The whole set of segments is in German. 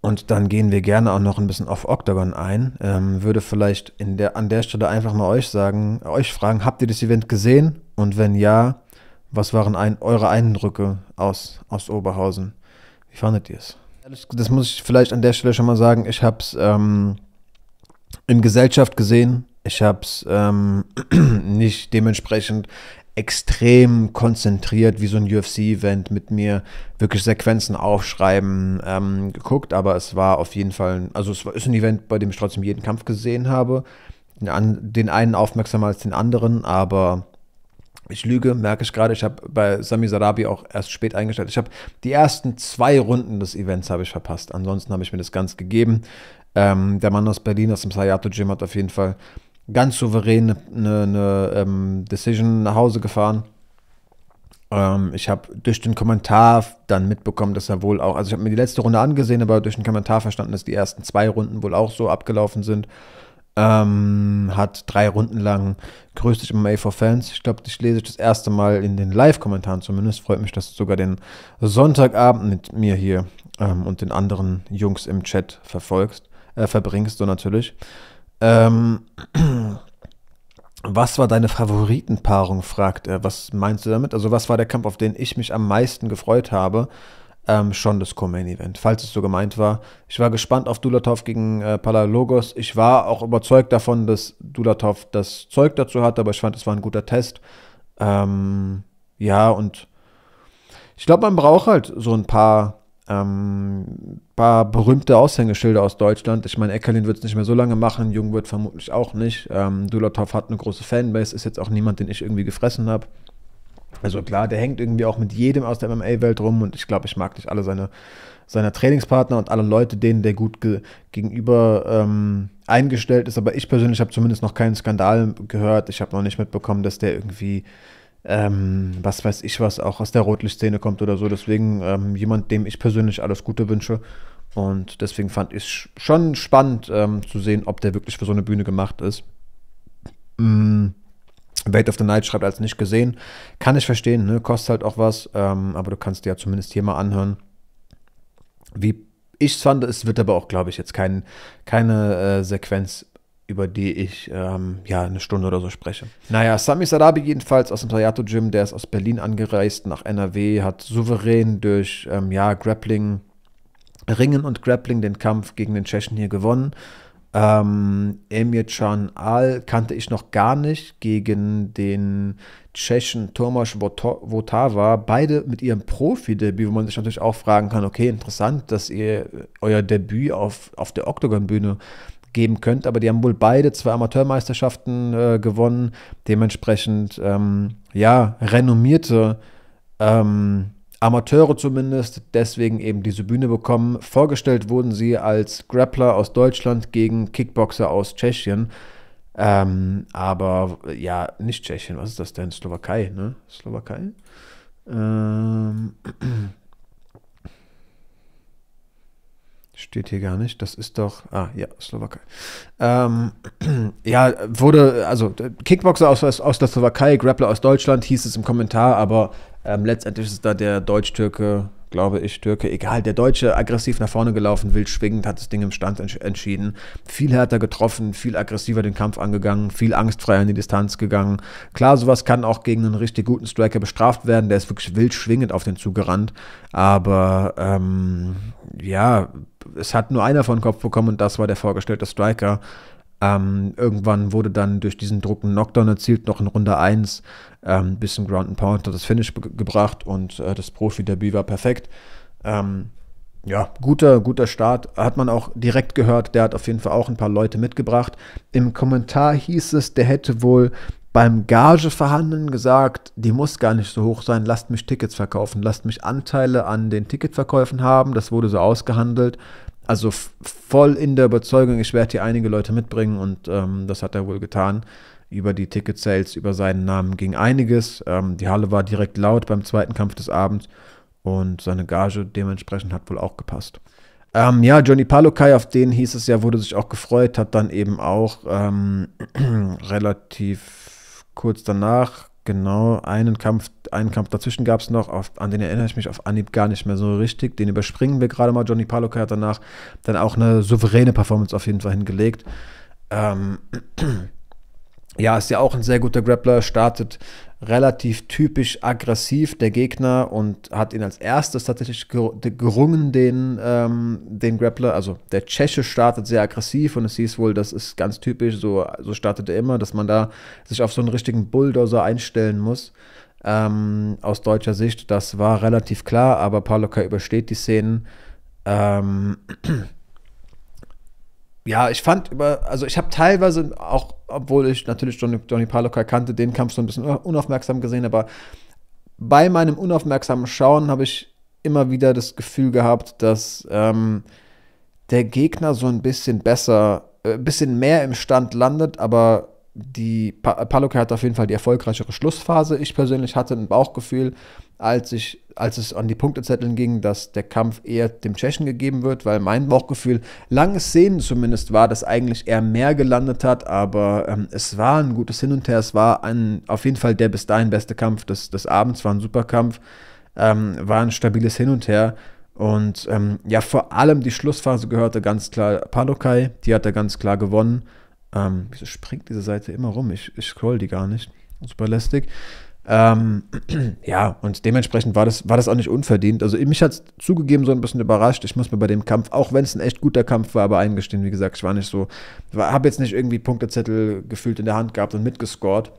Und dann gehen wir gerne auch noch ein bisschen auf Octagon ein. Ähm, würde vielleicht in der, an der Stelle einfach mal euch sagen, euch fragen, habt ihr das Event gesehen? Und wenn ja, was waren ein, eure Eindrücke aus, aus Oberhausen? Wie fandet ihr es? Das muss ich vielleicht an der Stelle schon mal sagen. Ich habe es ähm, in Gesellschaft gesehen. Ich habe es ähm, nicht dementsprechend extrem konzentriert wie so ein UFC-Event mit mir wirklich Sequenzen aufschreiben ähm, geguckt, aber es war auf jeden Fall, also es war, ist ein Event, bei dem ich trotzdem jeden Kampf gesehen habe. Den einen aufmerksamer als den anderen, aber ich lüge, merke ich gerade. Ich habe bei Sami Sarabi auch erst spät eingestellt. Ich habe die ersten zwei Runden des Events habe ich verpasst. Ansonsten habe ich mir das ganz gegeben. Ähm, der Mann aus Berlin aus dem Sayato Gym hat auf jeden Fall ganz souverän eine, eine ähm, Decision nach Hause gefahren. Ähm, ich habe durch den Kommentar dann mitbekommen, dass er wohl auch, also ich habe mir die letzte Runde angesehen, aber durch den Kommentar verstanden, dass die ersten zwei Runden wohl auch so abgelaufen sind. Ähm, hat drei Runden lang grüßt dich MMA for Fans. Ich glaube, ich lese das erste Mal in den Live-Kommentaren zumindest. Freut mich, dass du sogar den Sonntagabend mit mir hier ähm, und den anderen Jungs im Chat verfolgst, äh, verbringst du natürlich. Ähm, was war deine Favoritenpaarung, fragt er. Was meinst du damit? Also, was war der Kampf, auf den ich mich am meisten gefreut habe? Ähm, schon das Co-Main-Event, falls es so gemeint war. Ich war gespannt auf Dulatov gegen äh, Palalogos. Ich war auch überzeugt davon, dass Dulatov das Zeug dazu hat, aber ich fand, es war ein guter Test. Ähm, ja, und ich glaube, man braucht halt so ein paar ähm, paar berühmte Aushängeschilder aus Deutschland. Ich meine, Eckerlin wird es nicht mehr so lange machen, Jung wird vermutlich auch nicht. Ähm, Dulatov hat eine große Fanbase, ist jetzt auch niemand, den ich irgendwie gefressen habe. Also klar, der hängt irgendwie auch mit jedem aus der MMA-Welt rum und ich glaube, ich mag nicht alle seine, seine Trainingspartner und alle Leute, denen der gut ge gegenüber ähm, eingestellt ist. Aber ich persönlich habe zumindest noch keinen Skandal gehört. Ich habe noch nicht mitbekommen, dass der irgendwie ähm, was weiß ich was, auch aus der Rotlichtszene kommt oder so. Deswegen ähm, jemand, dem ich persönlich alles Gute wünsche. Und deswegen fand ich schon spannend ähm, zu sehen, ob der wirklich für so eine Bühne gemacht ist. Mm. Weight of the Night schreibt als nicht gesehen. Kann ich verstehen, ne? kostet halt auch was. Ähm, aber du kannst dir ja zumindest hier mal anhören, wie ich fand. Es wird aber auch, glaube ich, jetzt kein, keine äh, Sequenz über die ich ähm, ja eine Stunde oder so spreche. Naja, Sami Sarabi jedenfalls aus dem Sayato Gym, der ist aus Berlin angereist nach NRW, hat souverän durch ähm, ja, Grappling, Ringen und Grappling den Kampf gegen den Tschechen hier gewonnen. Ähm, Emir Can Al kannte ich noch gar nicht gegen den Tschechen Tomasz Votava, beide mit ihrem Profi-Debüt, wo man sich natürlich auch fragen kann, okay, interessant, dass ihr euer Debüt auf, auf der Octagon-Bühne geben könnt. Aber die haben wohl beide zwei Amateurmeisterschaften äh, gewonnen. Dementsprechend, ähm, ja, renommierte ähm, Amateure zumindest, deswegen eben diese Bühne bekommen. Vorgestellt wurden sie als Grappler aus Deutschland gegen Kickboxer aus Tschechien. Ähm, aber ja, nicht Tschechien, was ist das denn? Slowakei, ne? Slowakei? Ähm, Steht hier gar nicht. Das ist doch. Ah, ja, Slowakei. Ähm, ja, wurde. Also, Kickboxer aus, aus der Slowakei, Grappler aus Deutschland, hieß es im Kommentar, aber ähm, letztendlich ist da der Deutsch-Türke glaube ich, Türke, egal, der Deutsche aggressiv nach vorne gelaufen, wild schwingend, hat das Ding im Stand entschieden. Viel härter getroffen, viel aggressiver den Kampf angegangen, viel angstfreier in die Distanz gegangen. Klar, sowas kann auch gegen einen richtig guten Striker bestraft werden, der ist wirklich wild schwingend auf den Zug gerannt, aber ähm, ja, es hat nur einer von Kopf bekommen und das war der vorgestellte Striker. Ähm, irgendwann wurde dann durch diesen Druck ein Knockdown erzielt, noch in Runde 1, ähm, bisschen Ground and Pound hat das Finish gebracht und äh, das Profi-Debüt war perfekt. Ähm, ja, guter, guter Start. Hat man auch direkt gehört, der hat auf jeden Fall auch ein paar Leute mitgebracht. Im Kommentar hieß es, der hätte wohl beim Gageverhandeln gesagt, die muss gar nicht so hoch sein, lasst mich Tickets verkaufen, lasst mich Anteile an den Ticketverkäufen haben. Das wurde so ausgehandelt also voll in der Überzeugung, ich werde hier einige Leute mitbringen und ähm, das hat er wohl getan. Über die Ticket-Sales, über seinen Namen ging einiges. Ähm, die Halle war direkt laut beim zweiten Kampf des Abends und seine Gage dementsprechend hat wohl auch gepasst. Ähm, ja, Johnny Palukai, auf den hieß es ja, wurde sich auch gefreut, hat dann eben auch ähm, relativ kurz danach genau einen Kampf, einen Kampf dazwischen gab es noch, auf, an den erinnere ich mich auf Anhieb gar nicht mehr so richtig. Den überspringen wir gerade mal. Johnny Palokai hat danach dann auch eine souveräne Performance auf jeden Fall hingelegt. Ähm, ja, ist ja auch ein sehr guter Grappler, startet relativ typisch aggressiv, der Gegner, und hat ihn als erstes tatsächlich gerungen, den, ähm, den Grappler. Also der Tscheche startet sehr aggressiv und es hieß wohl, das ist ganz typisch, so, so startet er immer, dass man da sich auf so einen richtigen Bulldozer einstellen muss. Ähm, aus deutscher Sicht, das war relativ klar, aber Paloka übersteht die Szenen. Ähm, ja, ich fand über, also ich habe teilweise auch, obwohl ich natürlich Johnny, Johnny Palokai kannte, den Kampf so ein bisschen unaufmerksam gesehen, aber bei meinem unaufmerksamen Schauen habe ich immer wieder das Gefühl gehabt, dass ähm, der Gegner so ein bisschen besser, ein äh, bisschen mehr im Stand landet, aber die pa hat auf jeden Fall die erfolgreichere Schlussphase. Ich persönlich hatte ein Bauchgefühl, als, ich, als es an die Punktezetteln ging, dass der Kampf eher dem Tschechen gegeben wird, weil mein Bauchgefühl, lange Szenen zumindest war, dass eigentlich er mehr gelandet hat, aber ähm, es war ein gutes Hin und Her, es war ein, auf jeden Fall der bis dahin beste Kampf des, des Abends, war ein super Kampf, ähm, war ein stabiles Hin und Her und ähm, ja, vor allem die Schlussphase gehörte ganz klar Palokai, die hat er ganz klar gewonnen. Ähm, wieso springt diese Seite immer rum? Ich, ich scroll die gar nicht. Super lästig. Ähm, ja, und dementsprechend war das, war das auch nicht unverdient. Also mich hat es zugegeben so ein bisschen überrascht. Ich muss mir bei dem Kampf, auch wenn es ein echt guter Kampf war, aber eingestehen, wie gesagt, ich war nicht so, habe jetzt nicht irgendwie Punktezettel gefühlt in der Hand gehabt und mitgescored.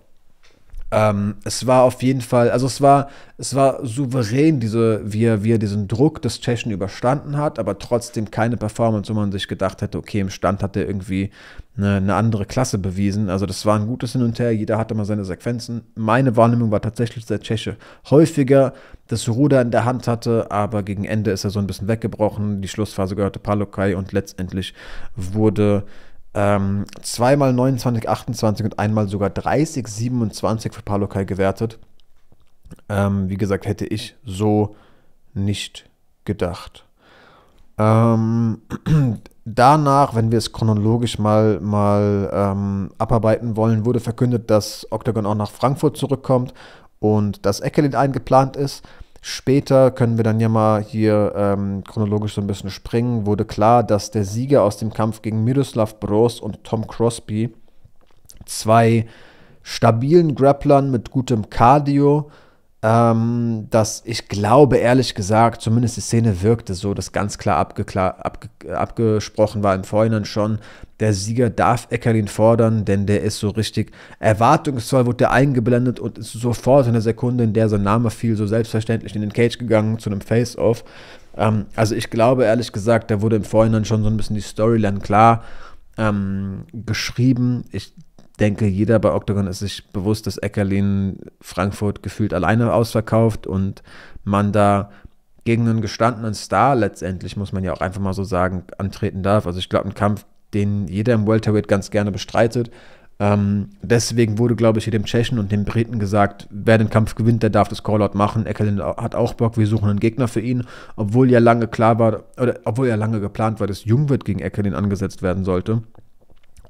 Ähm, es war auf jeden Fall, also es war, es war souverän, diese, wie, er, wie er diesen Druck des Tschechen überstanden hat, aber trotzdem keine Performance, wo man sich gedacht hätte, okay, im Stand hat er irgendwie eine, eine andere Klasse bewiesen. Also das war ein gutes Hin und Her, jeder hatte mal seine Sequenzen. Meine Wahrnehmung war tatsächlich, dass der Tscheche häufiger das Ruder in der Hand hatte, aber gegen Ende ist er so ein bisschen weggebrochen. Die Schlussphase gehörte Palokai und letztendlich wurde ähm, zweimal 29, 28 und einmal sogar 30, 27 für Palokai gewertet. Ähm, wie gesagt, hätte ich so nicht gedacht. Ähm, danach, wenn wir es chronologisch mal, mal ähm, abarbeiten wollen, wurde verkündet, dass Octagon auch nach Frankfurt zurückkommt und dass Eckelin eingeplant ist. Später können wir dann ja mal hier ähm, chronologisch so ein bisschen springen. Wurde klar, dass der Sieger aus dem Kampf gegen Miroslav Bros und Tom Crosby zwei stabilen Grapplern mit gutem Cardio ähm, dass ich glaube, ehrlich gesagt, zumindest die Szene wirkte so, dass ganz klar abge abgesprochen war im Vorhinein schon, der Sieger darf Eckerlin fordern, denn der ist so richtig erwartungsvoll, wurde der eingeblendet und ist sofort in der Sekunde, in der sein Name fiel, so selbstverständlich in den Cage gegangen zu einem Face-Off. Ähm, also ich glaube, ehrlich gesagt, da wurde im Vorhinein schon so ein bisschen die Storyline klar ähm, geschrieben. Ich denke, jeder bei Octagon ist sich bewusst, dass Eckerlin Frankfurt gefühlt alleine ausverkauft und man da gegen einen gestandenen Star letztendlich, muss man ja auch einfach mal so sagen, antreten darf. Also ich glaube, ein Kampf, den jeder im Welterweight ganz gerne bestreitet. Ähm, deswegen wurde, glaube ich, hier dem Tschechen und dem Briten gesagt, wer den Kampf gewinnt, der darf das Callout machen. Eckerlin hat auch Bock, wir suchen einen Gegner für ihn, obwohl ja lange klar war, oder obwohl ja lange geplant war, dass Jungwirt gegen Eckerlin angesetzt werden sollte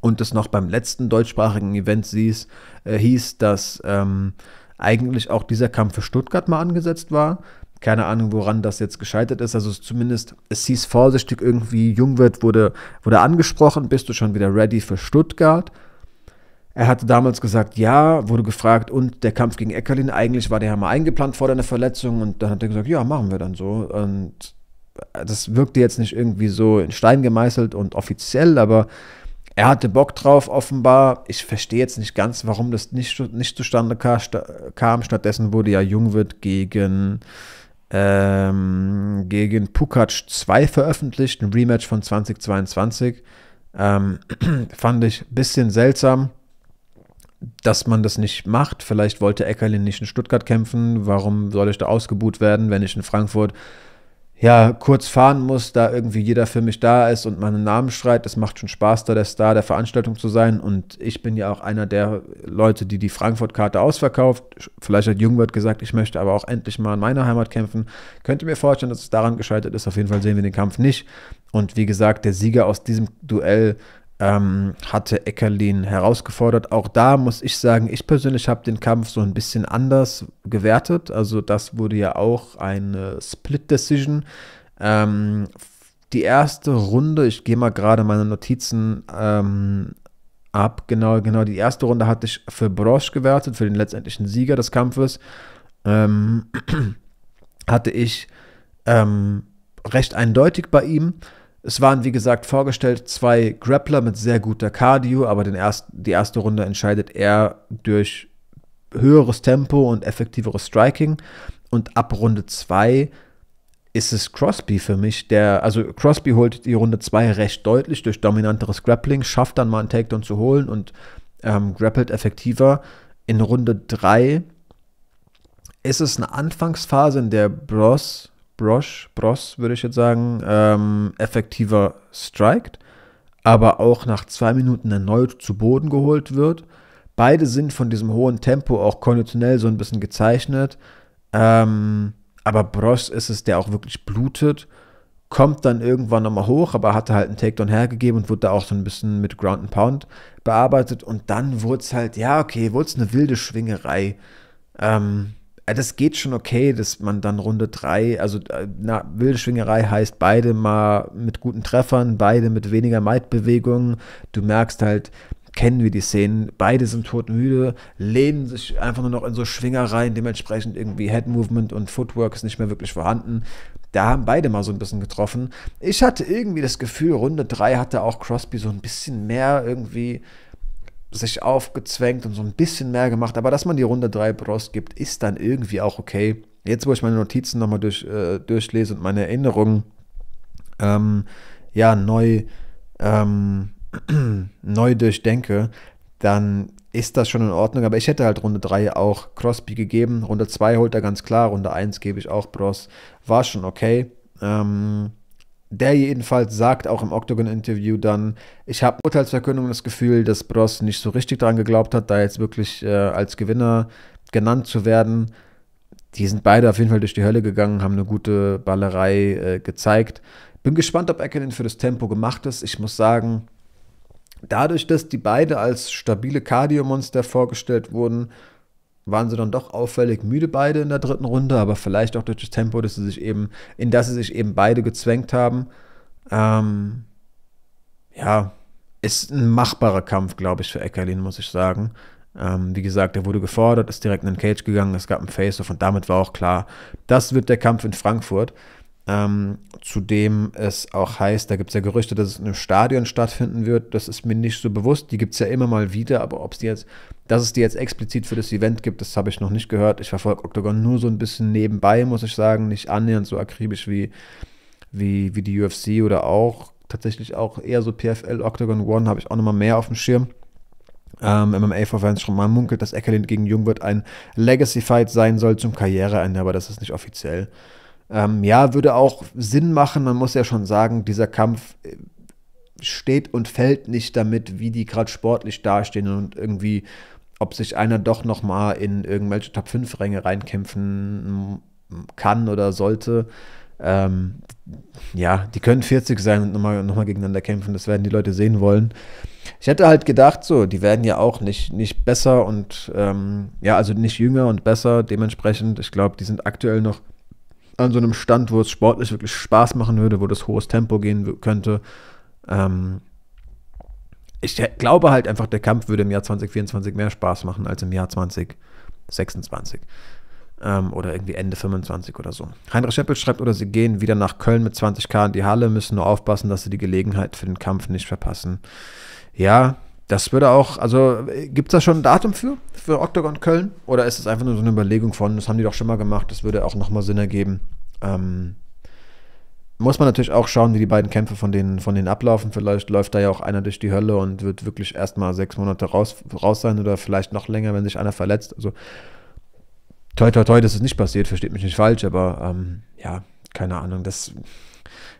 und es noch beim letzten deutschsprachigen Event hieß, äh, hieß dass ähm, eigentlich auch dieser Kampf für Stuttgart mal angesetzt war. Keine Ahnung, woran das jetzt gescheitert ist. Also zumindest, es hieß vorsichtig irgendwie, Jungwirt wurde, wurde angesprochen, bist du schon wieder ready für Stuttgart? Er hatte damals gesagt, ja, wurde gefragt, und der Kampf gegen Eckerlin, eigentlich war der ja mal eingeplant vor deiner Verletzung und dann hat er gesagt, ja, machen wir dann so. Und das wirkte jetzt nicht irgendwie so in Stein gemeißelt und offiziell, aber er hatte Bock drauf, offenbar. Ich verstehe jetzt nicht ganz, warum das nicht, nicht zustande kam. Stattdessen wurde ja Jungwirt gegen, ähm, gegen Pukac 2 veröffentlicht, ein Rematch von 2022. Ähm, fand ich ein bisschen seltsam, dass man das nicht macht. Vielleicht wollte Eckerlin nicht in Stuttgart kämpfen. Warum soll ich da ausgebuht werden, wenn ich in Frankfurt ja, kurz fahren muss, da irgendwie jeder für mich da ist und meinen Namen schreit. Es macht schon Spaß, da der Star der Veranstaltung zu sein. Und ich bin ja auch einer der Leute, die die Frankfurt-Karte ausverkauft. Vielleicht hat Jungwirth gesagt, ich möchte aber auch endlich mal in meiner Heimat kämpfen. Könnte mir vorstellen, dass es daran gescheitert ist. Auf jeden Fall sehen wir den Kampf nicht. Und wie gesagt, der Sieger aus diesem Duell ähm, hatte Eckerlin herausgefordert. Auch da muss ich sagen, ich persönlich habe den Kampf so ein bisschen anders gewertet. Also das wurde ja auch eine Split Decision. Ähm, die erste Runde, ich gehe mal gerade meine Notizen ähm, ab, genau, genau, die erste Runde hatte ich für Brosch gewertet, für den letztendlichen Sieger des Kampfes. Ähm, hatte ich ähm, recht eindeutig bei ihm. Es waren, wie gesagt, vorgestellt zwei Grappler mit sehr guter Cardio, aber den erst, die erste Runde entscheidet er durch höheres Tempo und effektiveres Striking. Und ab Runde 2 ist es Crosby für mich, der, also Crosby holt die Runde 2 recht deutlich durch dominanteres Grappling, schafft dann mal einen Takedown zu holen und ähm, grappelt effektiver. In Runde 3 ist es eine Anfangsphase, in der Bros Brosh, Bros, würde ich jetzt sagen, ähm, effektiver strikt, aber auch nach zwei Minuten erneut zu Boden geholt wird. Beide sind von diesem hohen Tempo auch konditionell so ein bisschen gezeichnet. Ähm, aber Bros ist es, der auch wirklich blutet, kommt dann irgendwann nochmal hoch, aber hatte halt einen Takedown hergegeben und wurde da auch so ein bisschen mit Ground and Pound bearbeitet. Und dann wurde es halt, ja, okay, wurde es eine wilde Schwingerei. Ähm, das geht schon okay, dass man dann Runde 3, also äh, na, wilde Schwingerei heißt beide mal mit guten Treffern, beide mit weniger Maidbewegungen. Du merkst halt, kennen wir die Szenen, beide sind todmüde, lehnen sich einfach nur noch in so Schwingereien, dementsprechend irgendwie Head Movement und Footwork ist nicht mehr wirklich vorhanden. Da haben beide mal so ein bisschen getroffen. Ich hatte irgendwie das Gefühl, Runde 3 hatte auch Crosby so ein bisschen mehr irgendwie sich aufgezwängt und so ein bisschen mehr gemacht. Aber dass man die Runde 3 Bros gibt, ist dann irgendwie auch okay. Jetzt, wo ich meine Notizen nochmal durch, äh, durchlese und meine Erinnerungen ähm, ja, neu, ähm, neu durchdenke, dann ist das schon in Ordnung. Aber ich hätte halt Runde 3 auch Crosby gegeben. Runde 2 holt er ganz klar. Runde 1 gebe ich auch Bros. War schon okay. Ähm, der jedenfalls sagt auch im Octagon-Interview dann, ich habe Urteilsverkündung das Gefühl, dass Bros nicht so richtig daran geglaubt hat, da jetzt wirklich äh, als Gewinner genannt zu werden. Die sind beide auf jeden Fall durch die Hölle gegangen, haben eine gute Ballerei äh, gezeigt. Bin gespannt, ob Ekenen für das Tempo gemacht ist. Ich muss sagen, dadurch, dass die beide als stabile Cardio-Monster vorgestellt wurden, waren sie dann doch auffällig müde beide in der dritten Runde, aber vielleicht auch durch das Tempo, dass sie sich eben, in das sie sich eben beide gezwängt haben. Ähm, ja, ist ein machbarer Kampf, glaube ich, für Eckerlin, muss ich sagen. Ähm, wie gesagt, er wurde gefordert, ist direkt in den Cage gegangen, es gab ein Face-Off und damit war auch klar, das wird der Kampf in Frankfurt. Ähm, zudem es auch heißt, da gibt es ja Gerüchte, dass es in einem Stadion stattfinden wird. Das ist mir nicht so bewusst. Die gibt es ja immer mal wieder, aber ob es die jetzt, dass es die jetzt explizit für das Event gibt, das habe ich noch nicht gehört. Ich verfolge Octagon nur so ein bisschen nebenbei, muss ich sagen, nicht annähernd so akribisch wie, wie, wie die UFC oder auch tatsächlich auch eher so PFL Octagon One habe ich auch nochmal mehr auf dem Schirm. Ähm, MMA-Fans schon mal munkelt, dass Eckerlin gegen Jungwirth ein Legacy-Fight sein soll zum Karriereende, aber das ist nicht offiziell. Ähm, ja, würde auch Sinn machen. Man muss ja schon sagen, dieser Kampf äh, steht und fällt nicht damit, wie die gerade sportlich dastehen und irgendwie, ob sich einer doch noch mal in irgendwelche Top 5 Ränge reinkämpfen kann oder sollte. Ähm, ja, die können 40 sein und nochmal noch mal gegeneinander kämpfen. Das werden die Leute sehen wollen. Ich hätte halt gedacht, so, die werden ja auch nicht, nicht besser und ähm, ja, also nicht jünger und besser. Dementsprechend, ich glaube, die sind aktuell noch an so einem Stand, wo es sportlich wirklich Spaß machen würde, wo das hohes Tempo gehen könnte. Ähm, ich glaube halt einfach, der Kampf würde im Jahr 2024 mehr Spaß machen als im Jahr 2026. Ähm, oder irgendwie Ende 25 oder so. Heinrich Scheppel schreibt, oder sie gehen wieder nach Köln mit 20k in die Halle, müssen nur aufpassen, dass sie die Gelegenheit für den Kampf nicht verpassen. Ja, das würde auch, also gibt es da schon ein Datum für, für Octagon Köln? Oder ist es einfach nur so eine Überlegung von, das haben die doch schon mal gemacht, das würde auch nochmal Sinn ergeben. Ähm, muss man natürlich auch schauen, wie die beiden Kämpfe von denen, von denen ablaufen. Vielleicht läuft da ja auch einer durch die Hölle und wird wirklich erstmal sechs Monate raus, raus sein oder vielleicht noch länger, wenn sich einer verletzt. Also toi toi toi, das ist nicht passiert, versteht mich nicht falsch, aber ähm, ja, keine Ahnung. Das,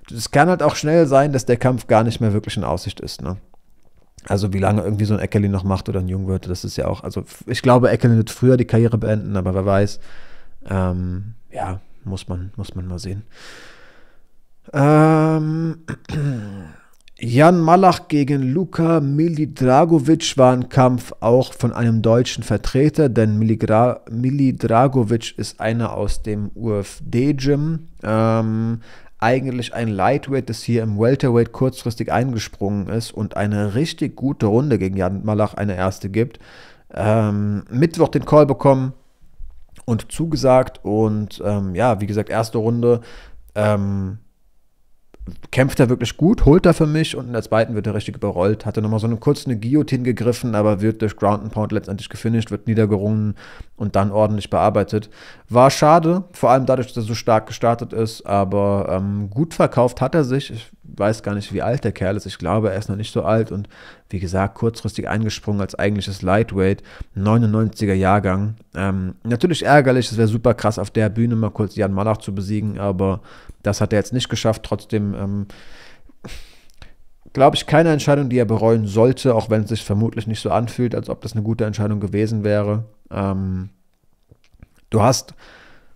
das kann halt auch schnell sein, dass der Kampf gar nicht mehr wirklich in Aussicht ist, ne? Also wie lange irgendwie so ein Eckerlin noch macht oder ein Jungwirth, das ist ja auch, also ich glaube, Eckerlin wird früher die Karriere beenden, aber wer weiß. Ähm, ja, muss man, muss man mal sehen. Ähm, Jan Malach gegen Luka Milidragovic war ein Kampf auch von einem deutschen Vertreter, denn Miligra Milidragovic ist einer aus dem UFD-Gym. Ähm, eigentlich ein Lightweight, das hier im Welterweight kurzfristig eingesprungen ist und eine richtig gute Runde gegen Jan Malach eine erste gibt. Ähm, Mittwoch den Call bekommen und zugesagt und ähm, ja, wie gesagt, erste Runde. Ähm, kämpft er wirklich gut, holt er für mich und in der zweiten wird er richtig überrollt. Hatte nochmal so eine kurze Guillotine gegriffen, aber wird durch Ground and Pound letztendlich gefinisht, wird niedergerungen und dann ordentlich bearbeitet. War schade, vor allem dadurch, dass er so stark gestartet ist, aber ähm, gut verkauft hat er sich. Ich weiß gar nicht, wie alt der Kerl ist. Ich glaube, er ist noch nicht so alt und wie gesagt, kurzfristig eingesprungen als eigentliches Lightweight, 99er Jahrgang. Ähm, natürlich ärgerlich, es wäre super krass, auf der Bühne mal kurz Jan Malach zu besiegen, aber das hat er jetzt nicht geschafft. Trotzdem ähm, glaube ich, keine Entscheidung, die er bereuen sollte, auch wenn es sich vermutlich nicht so anfühlt, als ob das eine gute Entscheidung gewesen wäre. Ähm, du hast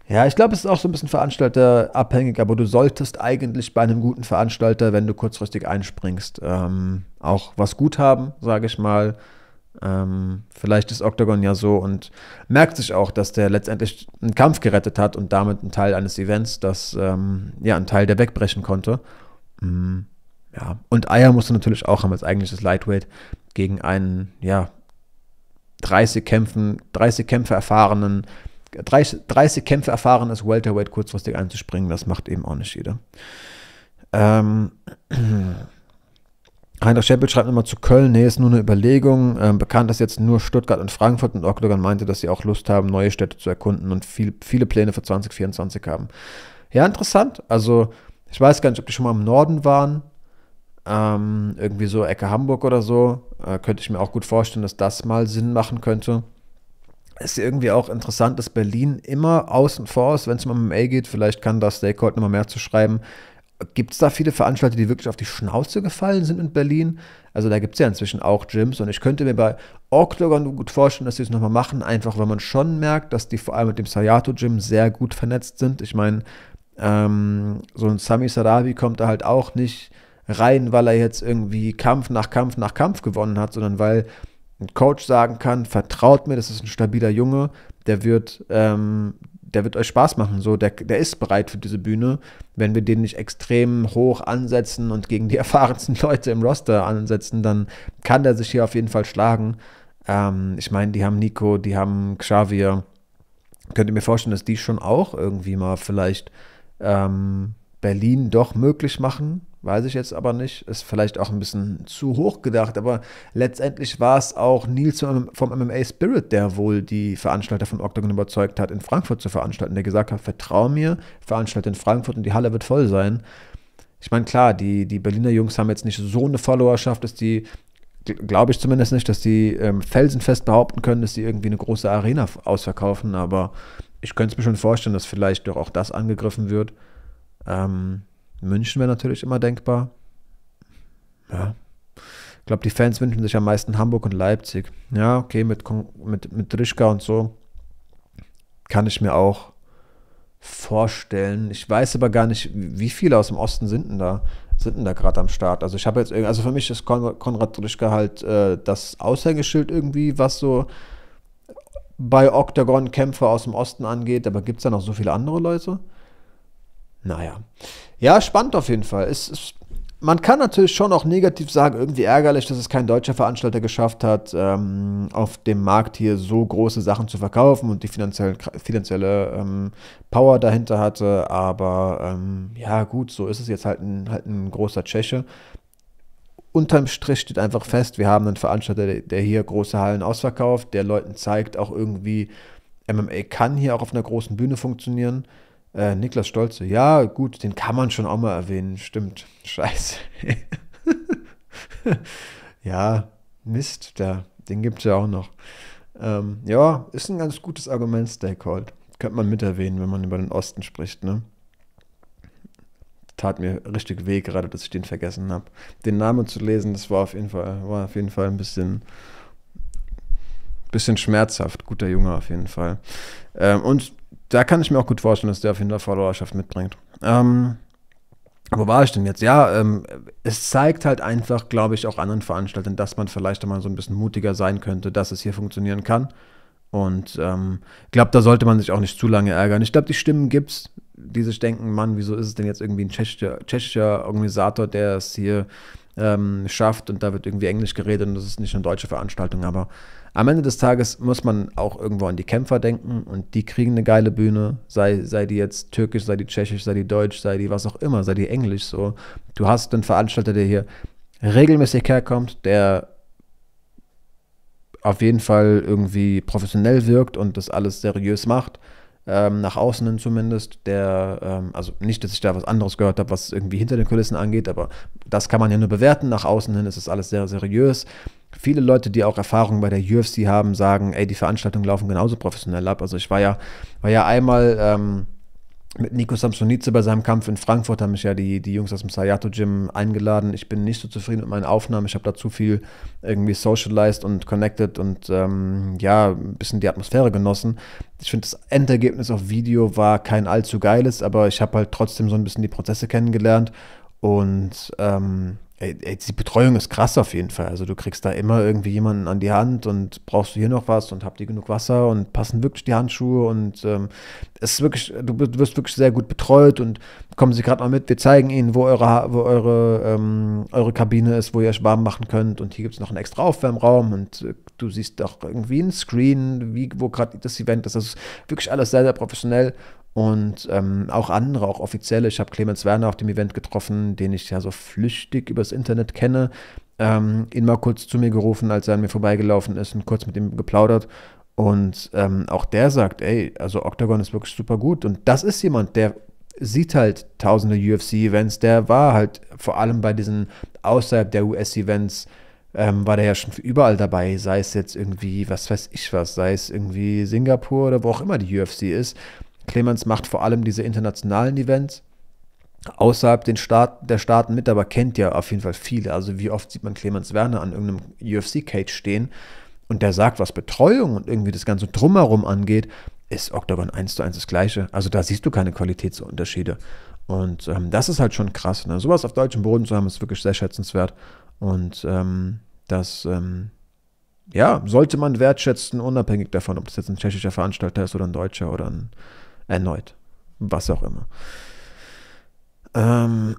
ja, ich glaube, es ist auch so ein bisschen veranstalterabhängig, aber du solltest eigentlich bei einem guten Veranstalter, wenn du kurzfristig einspringst, ähm, auch was gut haben, sage ich mal. Ähm, vielleicht ist Octagon ja so und merkt sich auch, dass der letztendlich einen Kampf gerettet hat und damit einen Teil eines Events, das ähm, ja einen Teil der wegbrechen konnte. Mhm. Ja, und Eier musst du natürlich auch haben als eigentliches Lightweight gegen einen, ja, 30 Kämpfen, 30 Kämpfe erfahrenen 30, 30 Kämpfe erfahren ist, Welterweight kurzfristig einzuspringen, das macht eben auch nicht jeder. Ähm, Heinrich Scheppel schreibt nochmal zu Köln, nee, ist nur eine Überlegung. Ähm, bekannt ist jetzt nur Stuttgart und Frankfurt und Octagon meinte, dass sie auch Lust haben, neue Städte zu erkunden und viel, viele Pläne für 2024 haben. Ja, interessant. Also, ich weiß gar nicht, ob die schon mal im Norden waren. Ähm, irgendwie so Ecke Hamburg oder so. Äh, könnte ich mir auch gut vorstellen, dass das mal Sinn machen könnte ist irgendwie auch interessant, dass Berlin immer außen vor ist, wenn es um MMA geht. Vielleicht kann das Stakeholder nochmal mehr zu schreiben. Gibt es da viele Veranstalter, die wirklich auf die Schnauze gefallen sind in Berlin? Also da gibt es ja inzwischen auch Gyms und ich könnte mir bei Octagon gut vorstellen, dass sie es nochmal machen, einfach weil man schon merkt, dass die vor allem mit dem Sayato Gym sehr gut vernetzt sind. Ich meine, ähm, so ein Sami Sarabi kommt da halt auch nicht rein, weil er jetzt irgendwie Kampf nach Kampf nach Kampf gewonnen hat, sondern weil ein Coach sagen kann, vertraut mir, das ist ein stabiler Junge, der wird, ähm, der wird euch Spaß machen. So, der, der ist bereit für diese Bühne. Wenn wir den nicht extrem hoch ansetzen und gegen die erfahrensten Leute im Roster ansetzen, dann kann der sich hier auf jeden Fall schlagen. Ähm, ich meine, die haben Nico, die haben Xavier. Könnt ihr mir vorstellen, dass die schon auch irgendwie mal vielleicht ähm, Berlin doch möglich machen? Weiß ich jetzt aber nicht. Ist vielleicht auch ein bisschen zu hoch gedacht, aber letztendlich war es auch Nils vom MMA Spirit, der wohl die Veranstalter von Octagon überzeugt hat, in Frankfurt zu veranstalten. Der gesagt hat: Vertrau mir, veranstalte in Frankfurt und die Halle wird voll sein. Ich meine, klar, die, die Berliner Jungs haben jetzt nicht so eine Followerschaft, dass die, glaube ich zumindest nicht, dass die ähm, felsenfest behaupten können, dass die irgendwie eine große Arena ausverkaufen, aber ich könnte es mir schon vorstellen, dass vielleicht doch auch das angegriffen wird. Ähm, München wäre natürlich immer denkbar. Ja. Ich glaube, die Fans wünschen sich am meisten Hamburg und Leipzig. Ja, okay, mit, mit, mit Drischka und so kann ich mir auch vorstellen. Ich weiß aber gar nicht, wie viele aus dem Osten sind denn da, sind denn da gerade am Start. Also ich habe jetzt, also für mich ist Konrad Drischka halt äh, das Aushängeschild irgendwie, was so bei Octagon Kämpfer aus dem Osten angeht. Aber gibt es da noch so viele andere Leute? Naja. Ja, spannend auf jeden Fall. Es, es, man kann natürlich schon auch negativ sagen, irgendwie ärgerlich, dass es kein deutscher Veranstalter geschafft hat, ähm, auf dem Markt hier so große Sachen zu verkaufen und die finanzielle, finanzielle ähm, Power dahinter hatte. Aber ähm, ja, gut, so ist es jetzt halt ein, halt ein großer Tscheche. Unterm Strich steht einfach fest, wir haben einen Veranstalter, der hier große Hallen ausverkauft, der Leuten zeigt auch irgendwie, MMA kann hier auch auf einer großen Bühne funktionieren. Äh, Niklas Stolze, ja, gut, den kann man schon auch mal erwähnen, stimmt. Scheiße. ja, Mist, der, den gibt es ja auch noch. Ähm, ja, ist ein ganz gutes Argument, Stakehold. Könnte man mit erwähnen, wenn man über den Osten spricht, ne? Tat mir richtig weh, gerade dass ich den vergessen habe. Den Namen zu lesen, das war auf jeden Fall, war auf jeden Fall ein bisschen, bisschen schmerzhaft. Guter Junge auf jeden Fall. Ähm, und da kann ich mir auch gut vorstellen, dass der auf jeden Fall Followerschaft mitbringt. Ähm, wo war ich denn jetzt? Ja, ähm, es zeigt halt einfach, glaube ich, auch anderen Veranstaltern, dass man vielleicht einmal so ein bisschen mutiger sein könnte, dass es hier funktionieren kann. Und ähm, glaube, da sollte man sich auch nicht zu lange ärgern. Ich glaube, die Stimmen gibt es, die sich denken, Mann, wieso ist es denn jetzt irgendwie ein tschechischer, tschechischer Organisator, der es hier ähm, schafft und da wird irgendwie Englisch geredet und das ist nicht eine deutsche Veranstaltung. Aber am Ende des Tages muss man auch irgendwo an die Kämpfer denken und die kriegen eine geile Bühne, sei, sei die jetzt türkisch, sei die tschechisch, sei die deutsch, sei die was auch immer, sei die englisch so. Du hast einen Veranstalter, der hier regelmäßig herkommt, der auf jeden Fall irgendwie professionell wirkt und das alles seriös macht ähm, nach außen hin zumindest, der, ähm, also nicht, dass ich da was anderes gehört habe, was irgendwie hinter den Kulissen angeht, aber das kann man ja nur bewerten. Nach außen hin ist es alles sehr seriös. Viele Leute, die auch Erfahrung bei der UFC haben, sagen, ey, die Veranstaltungen laufen genauso professionell ab. Also ich war ja, war ja einmal ähm, mit Nico Samsonice bei seinem Kampf in Frankfurt haben mich ja die, die Jungs aus dem Sayato Gym eingeladen. Ich bin nicht so zufrieden mit meinen Aufnahmen. Ich habe da zu viel irgendwie socialized und connected und ähm, ja, ein bisschen die Atmosphäre genossen. Ich finde, das Endergebnis auf Video war kein allzu geiles, aber ich habe halt trotzdem so ein bisschen die Prozesse kennengelernt und ähm, Ey, ey, die Betreuung ist krass auf jeden Fall. Also du kriegst da immer irgendwie jemanden an die Hand und brauchst du hier noch was und habt ihr genug Wasser und passen wirklich die Handschuhe und ähm, es ist wirklich, du wirst wirklich sehr gut betreut und kommen Sie gerade mal mit, wir zeigen Ihnen, wo eure, wo eure, ähm, eure Kabine ist, wo ihr euch warm machen könnt und hier gibt es noch einen extra Aufwärmraum und äh, du siehst auch irgendwie einen Screen, wie, wo gerade das Event ist. Das ist wirklich alles sehr, sehr professionell und ähm, auch andere, auch offizielle. Ich habe Clemens Werner auf dem Event getroffen, den ich ja so flüchtig übers Internet kenne. Ähm, ihn mal kurz zu mir gerufen, als er an mir vorbeigelaufen ist und kurz mit ihm geplaudert. Und ähm, auch der sagt, ey, also Octagon ist wirklich super gut. Und das ist jemand, der sieht halt tausende UFC-Events. Der war halt vor allem bei diesen außerhalb der US-Events, ähm, war der ja schon überall dabei. Sei es jetzt irgendwie, was weiß ich was, sei es irgendwie Singapur oder wo auch immer die UFC ist. Clemens macht vor allem diese internationalen Events außerhalb den Staat, der Staaten mit, aber kennt ja auf jeden Fall viele. Also wie oft sieht man Clemens Werner an irgendeinem UFC-Cage stehen und der sagt, was Betreuung und irgendwie das ganze Drumherum angeht, ist Octagon 1 zu 1 das gleiche. Also da siehst du keine Qualitätsunterschiede. Und ähm, das ist halt schon krass. Ne? Sowas auf deutschem Boden zu haben, ist wirklich sehr schätzenswert. Und ähm, das, ähm, ja, sollte man wertschätzen, unabhängig davon, ob das jetzt ein tschechischer Veranstalter ist oder ein deutscher oder ein Erneut. Was auch immer. Ähm.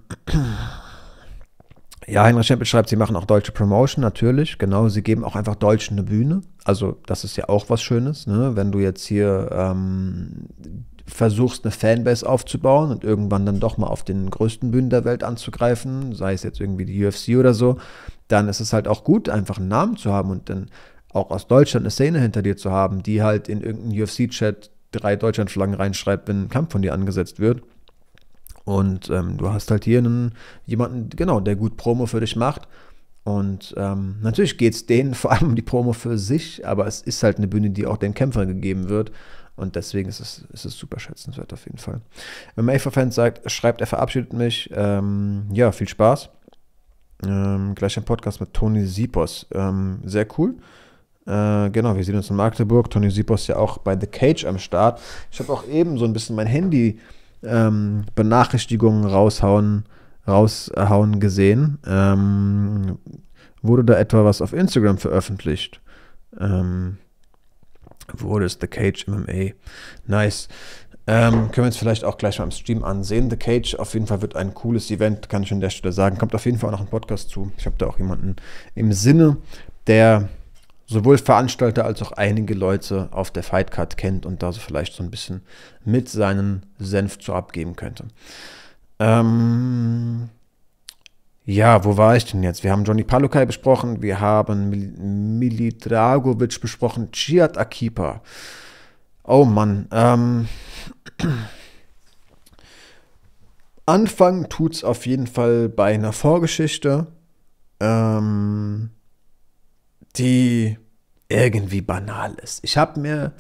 Ja, Heinrich Schempel schreibt, sie machen auch deutsche Promotion, natürlich, genau. Sie geben auch einfach Deutschen eine Bühne. Also, das ist ja auch was Schönes, ne? wenn du jetzt hier ähm, versuchst, eine Fanbase aufzubauen und irgendwann dann doch mal auf den größten Bühnen der Welt anzugreifen, sei es jetzt irgendwie die UFC oder so, dann ist es halt auch gut, einfach einen Namen zu haben und dann auch aus Deutschland eine Szene hinter dir zu haben, die halt in irgendeinen UFC-Chat drei Deutschlandflaggen reinschreibt, wenn ein Kampf von dir angesetzt wird. Und ähm, du hast halt hier einen, jemanden, genau, der gut Promo für dich macht. Und ähm, natürlich geht es denen vor allem um die Promo für sich, aber es ist halt eine Bühne, die auch den Kämpfern gegeben wird. Und deswegen ist es, ist es super schätzenswert auf jeden Fall. Wenn MMA-Fans sagt, schreibt, er verabschiedet mich, ähm, ja, viel Spaß. Ähm, gleich ein Podcast mit Toni Sipos. Ähm, sehr cool. Äh, genau, wir sehen uns in Magdeburg. Tony Sipos ja auch bei The Cage am Start. Ich habe auch eben so ein bisschen mein Handy ähm, Benachrichtigungen raushauen, raushauen gesehen. Ähm, wurde da etwa was auf Instagram veröffentlicht? Ähm, wurde es The Cage MMA? Nice. Ähm, können wir uns vielleicht auch gleich mal im Stream ansehen. The Cage auf jeden Fall wird ein cooles Event, kann ich an der Stelle sagen. Kommt auf jeden Fall auch noch ein Podcast zu. Ich habe da auch jemanden im Sinne, der sowohl Veranstalter als auch einige Leute auf der Fightcard kennt und da so vielleicht so ein bisschen mit seinen Senf zu abgeben könnte. Ähm, ja, wo war ich denn jetzt? Wir haben Johnny Palukai besprochen, wir haben Mil Dragovic besprochen, Chiat Akipa. Oh Mann. Ähm, Anfangen tut's auf jeden Fall bei einer Vorgeschichte. Ähm, die irgendwie banal ist. Ich habe mir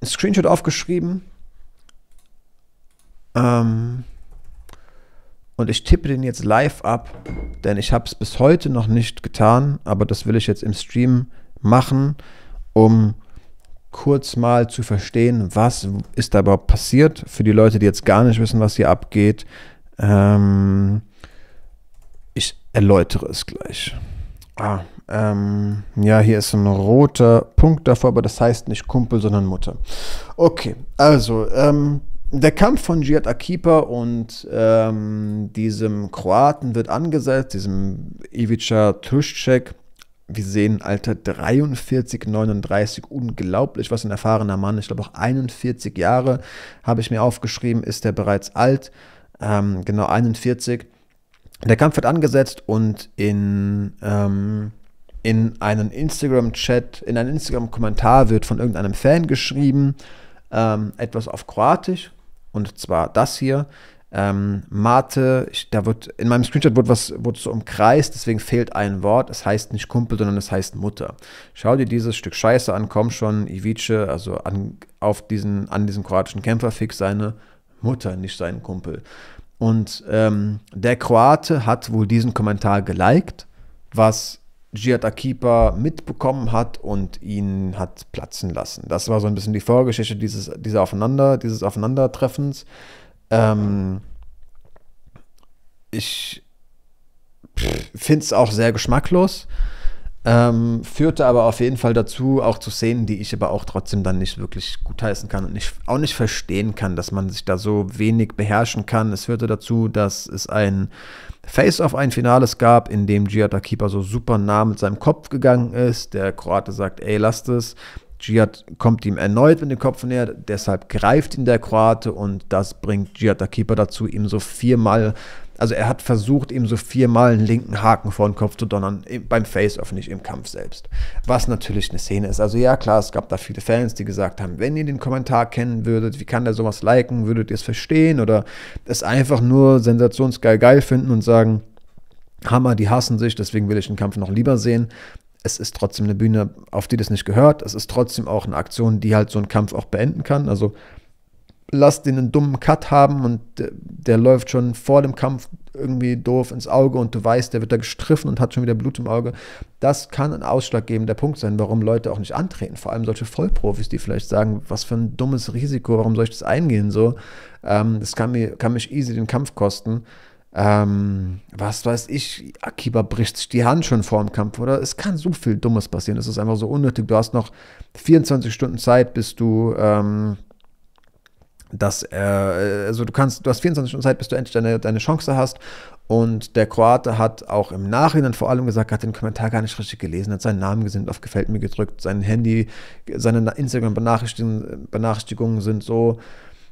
ein Screenshot aufgeschrieben ähm, und ich tippe den jetzt live ab, denn ich habe es bis heute noch nicht getan, aber das will ich jetzt im Stream machen, um kurz mal zu verstehen, was ist da überhaupt passiert. Für die Leute, die jetzt gar nicht wissen, was hier abgeht. Ähm, erläutere es gleich. Ah, ähm, ja, hier ist ein roter Punkt davor, aber das heißt nicht Kumpel, sondern Mutter. Okay, also, ähm, der Kampf von Jihad Akipa und ähm, diesem Kroaten wird angesetzt, diesem Ivica Tuschek. Wir sehen Alter 43, 39, unglaublich, was ein erfahrener Mann, ich glaube auch 41 Jahre, habe ich mir aufgeschrieben, ist er bereits alt, ähm, genau 41. Der Kampf wird angesetzt und in, ähm, in einen Instagram-Chat, in einen Instagram-Kommentar wird von irgendeinem Fan geschrieben, ähm, etwas auf Kroatisch, und zwar das hier. Ähm, Mate, ich, da wird, in meinem Screenshot wurde was wurde so umkreist, deswegen fehlt ein Wort. Es heißt nicht Kumpel, sondern es heißt Mutter. Schau dir dieses Stück Scheiße an, komm schon, Ivice, also an, auf diesen, an diesen kroatischen Kämpfer fix seine Mutter, nicht seinen Kumpel. Und ähm, der Kroate hat wohl diesen Kommentar geliked, was Jihad Akipa mitbekommen hat und ihn hat platzen lassen. Das war so ein bisschen die Vorgeschichte dieses, dieser Aufeinander, dieses Aufeinandertreffens. Ähm, ich finde es auch sehr geschmacklos. Ähm, führte aber auf jeden Fall dazu, auch zu Szenen, die ich aber auch trotzdem dann nicht wirklich gutheißen kann und nicht, auch nicht verstehen kann, dass man sich da so wenig beherrschen kann. Es führte dazu, dass es ein Face-Off, ein Finales gab, in dem Giat Akipa so super nah mit seinem Kopf gegangen ist. Der Kroate sagt, ey, lasst es. Giat kommt ihm erneut mit dem Kopf näher, deshalb greift ihn der Kroate und das bringt Giat Akipa dazu, ihm so viermal also er hat versucht, ihm so viermal einen linken Haken vor den Kopf zu donnern, beim Face-Off, nicht im Kampf selbst. Was natürlich eine Szene ist. Also ja, klar, es gab da viele Fans, die gesagt haben, wenn ihr den Kommentar kennen würdet, wie kann der sowas liken, würdet ihr es verstehen oder es einfach nur sensationsgeil geil finden und sagen, Hammer, die hassen sich, deswegen will ich den Kampf noch lieber sehen es ist trotzdem eine Bühne, auf die das nicht gehört. Es ist trotzdem auch eine Aktion, die halt so einen Kampf auch beenden kann. Also lass den einen dummen Cut haben und der, der, läuft schon vor dem Kampf irgendwie doof ins Auge und du weißt, der wird da gestriffen und hat schon wieder Blut im Auge. Das kann ein ausschlaggebender Punkt sein, warum Leute auch nicht antreten. Vor allem solche Vollprofis, die vielleicht sagen, was für ein dummes Risiko, warum soll ich das eingehen so? Ähm, das kann, mir, kann mich easy den Kampf kosten. Ähm, was weiß ich, Akiba bricht sich die Hand schon vor dem Kampf oder es kann so viel Dummes passieren. Es ist einfach so unnötig. Du hast noch 24 Stunden Zeit, bis du ähm, dass er, also du kannst, du hast 24 Stunden Zeit, bis du endlich deine, deine Chance hast. Und der Kroate hat auch im Nachhinein vor allem gesagt, hat den Kommentar gar nicht richtig gelesen, hat seinen Namen gesehen, auf Gefällt mir gedrückt, sein Handy, seine Instagram-Benachrichtigungen Benachrichtigungen sind so,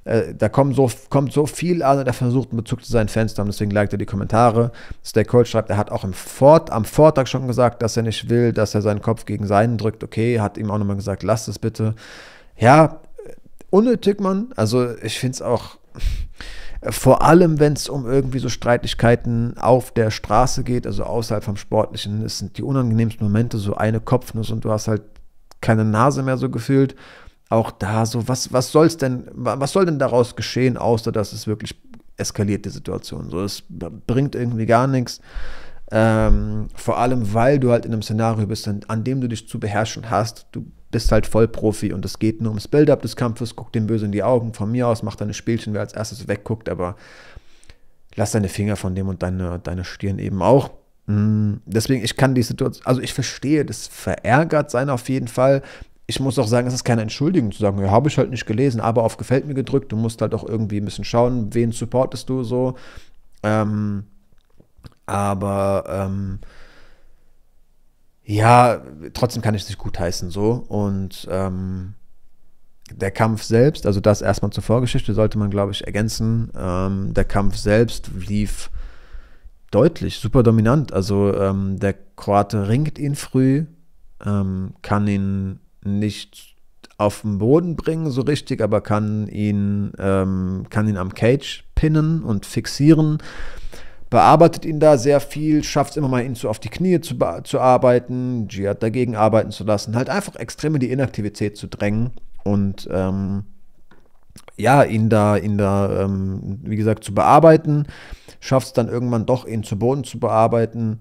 äh, da kommt so, kommt so viel an und er versucht einen Bezug zu seinen Fans zu haben, deswegen liked er die Kommentare. Stay Cold schreibt, er hat auch im Fort, am Vortag schon gesagt, dass er nicht will, dass er seinen Kopf gegen seinen drückt. Okay, hat ihm auch nochmal gesagt, lass es bitte. Ja, unnötig, Mann. Also ich finde es auch, vor allem wenn es um irgendwie so Streitigkeiten auf der Straße geht, also außerhalb vom Sportlichen, es sind die unangenehmsten Momente, so eine Kopfnuss und du hast halt keine Nase mehr so gefühlt. Auch da so, was, was soll's denn, was soll denn daraus geschehen, außer dass es wirklich eskaliert, die Situation. So, es bringt irgendwie gar nichts. Ähm, vor allem, weil du halt in einem Szenario bist, an dem du dich zu beherrschen hast. Du bist halt Vollprofi und es geht nur ums Build-up des Kampfes. Guck dem böse in die Augen. Von mir aus mach deine Spielchen, wer als erstes wegguckt, aber lass deine Finger von dem und deine, deine Stirn eben auch. Mm, deswegen, ich kann die Situation, also ich verstehe, das verärgert sein auf jeden Fall. Ich muss auch sagen, es ist keine Entschuldigung zu sagen, ja, habe ich halt nicht gelesen, aber auf Gefällt mir gedrückt. Du musst halt auch irgendwie ein bisschen schauen, wen supportest du so. Ähm, aber ähm, ja, trotzdem kann ich es nicht gutheißen so. Und ähm, der Kampf selbst, also das erstmal zur Vorgeschichte, sollte man, glaube ich, ergänzen. Ähm, der Kampf selbst lief deutlich, super dominant. Also ähm, der Kroate ringt ihn früh, ähm, kann ihn nicht auf den Boden bringen so richtig, aber kann ihn, ähm, kann ihn am Cage pinnen und fixieren bearbeitet ihn da sehr viel, schafft es immer mal, ihn zu auf die Knie zu, zu arbeiten, Jihad dagegen arbeiten zu lassen, halt einfach extrem in die Inaktivität zu drängen und ähm, ja, ihn da, ihn da, ähm, wie gesagt, zu bearbeiten, schafft es dann irgendwann doch, ihn zu Boden zu bearbeiten.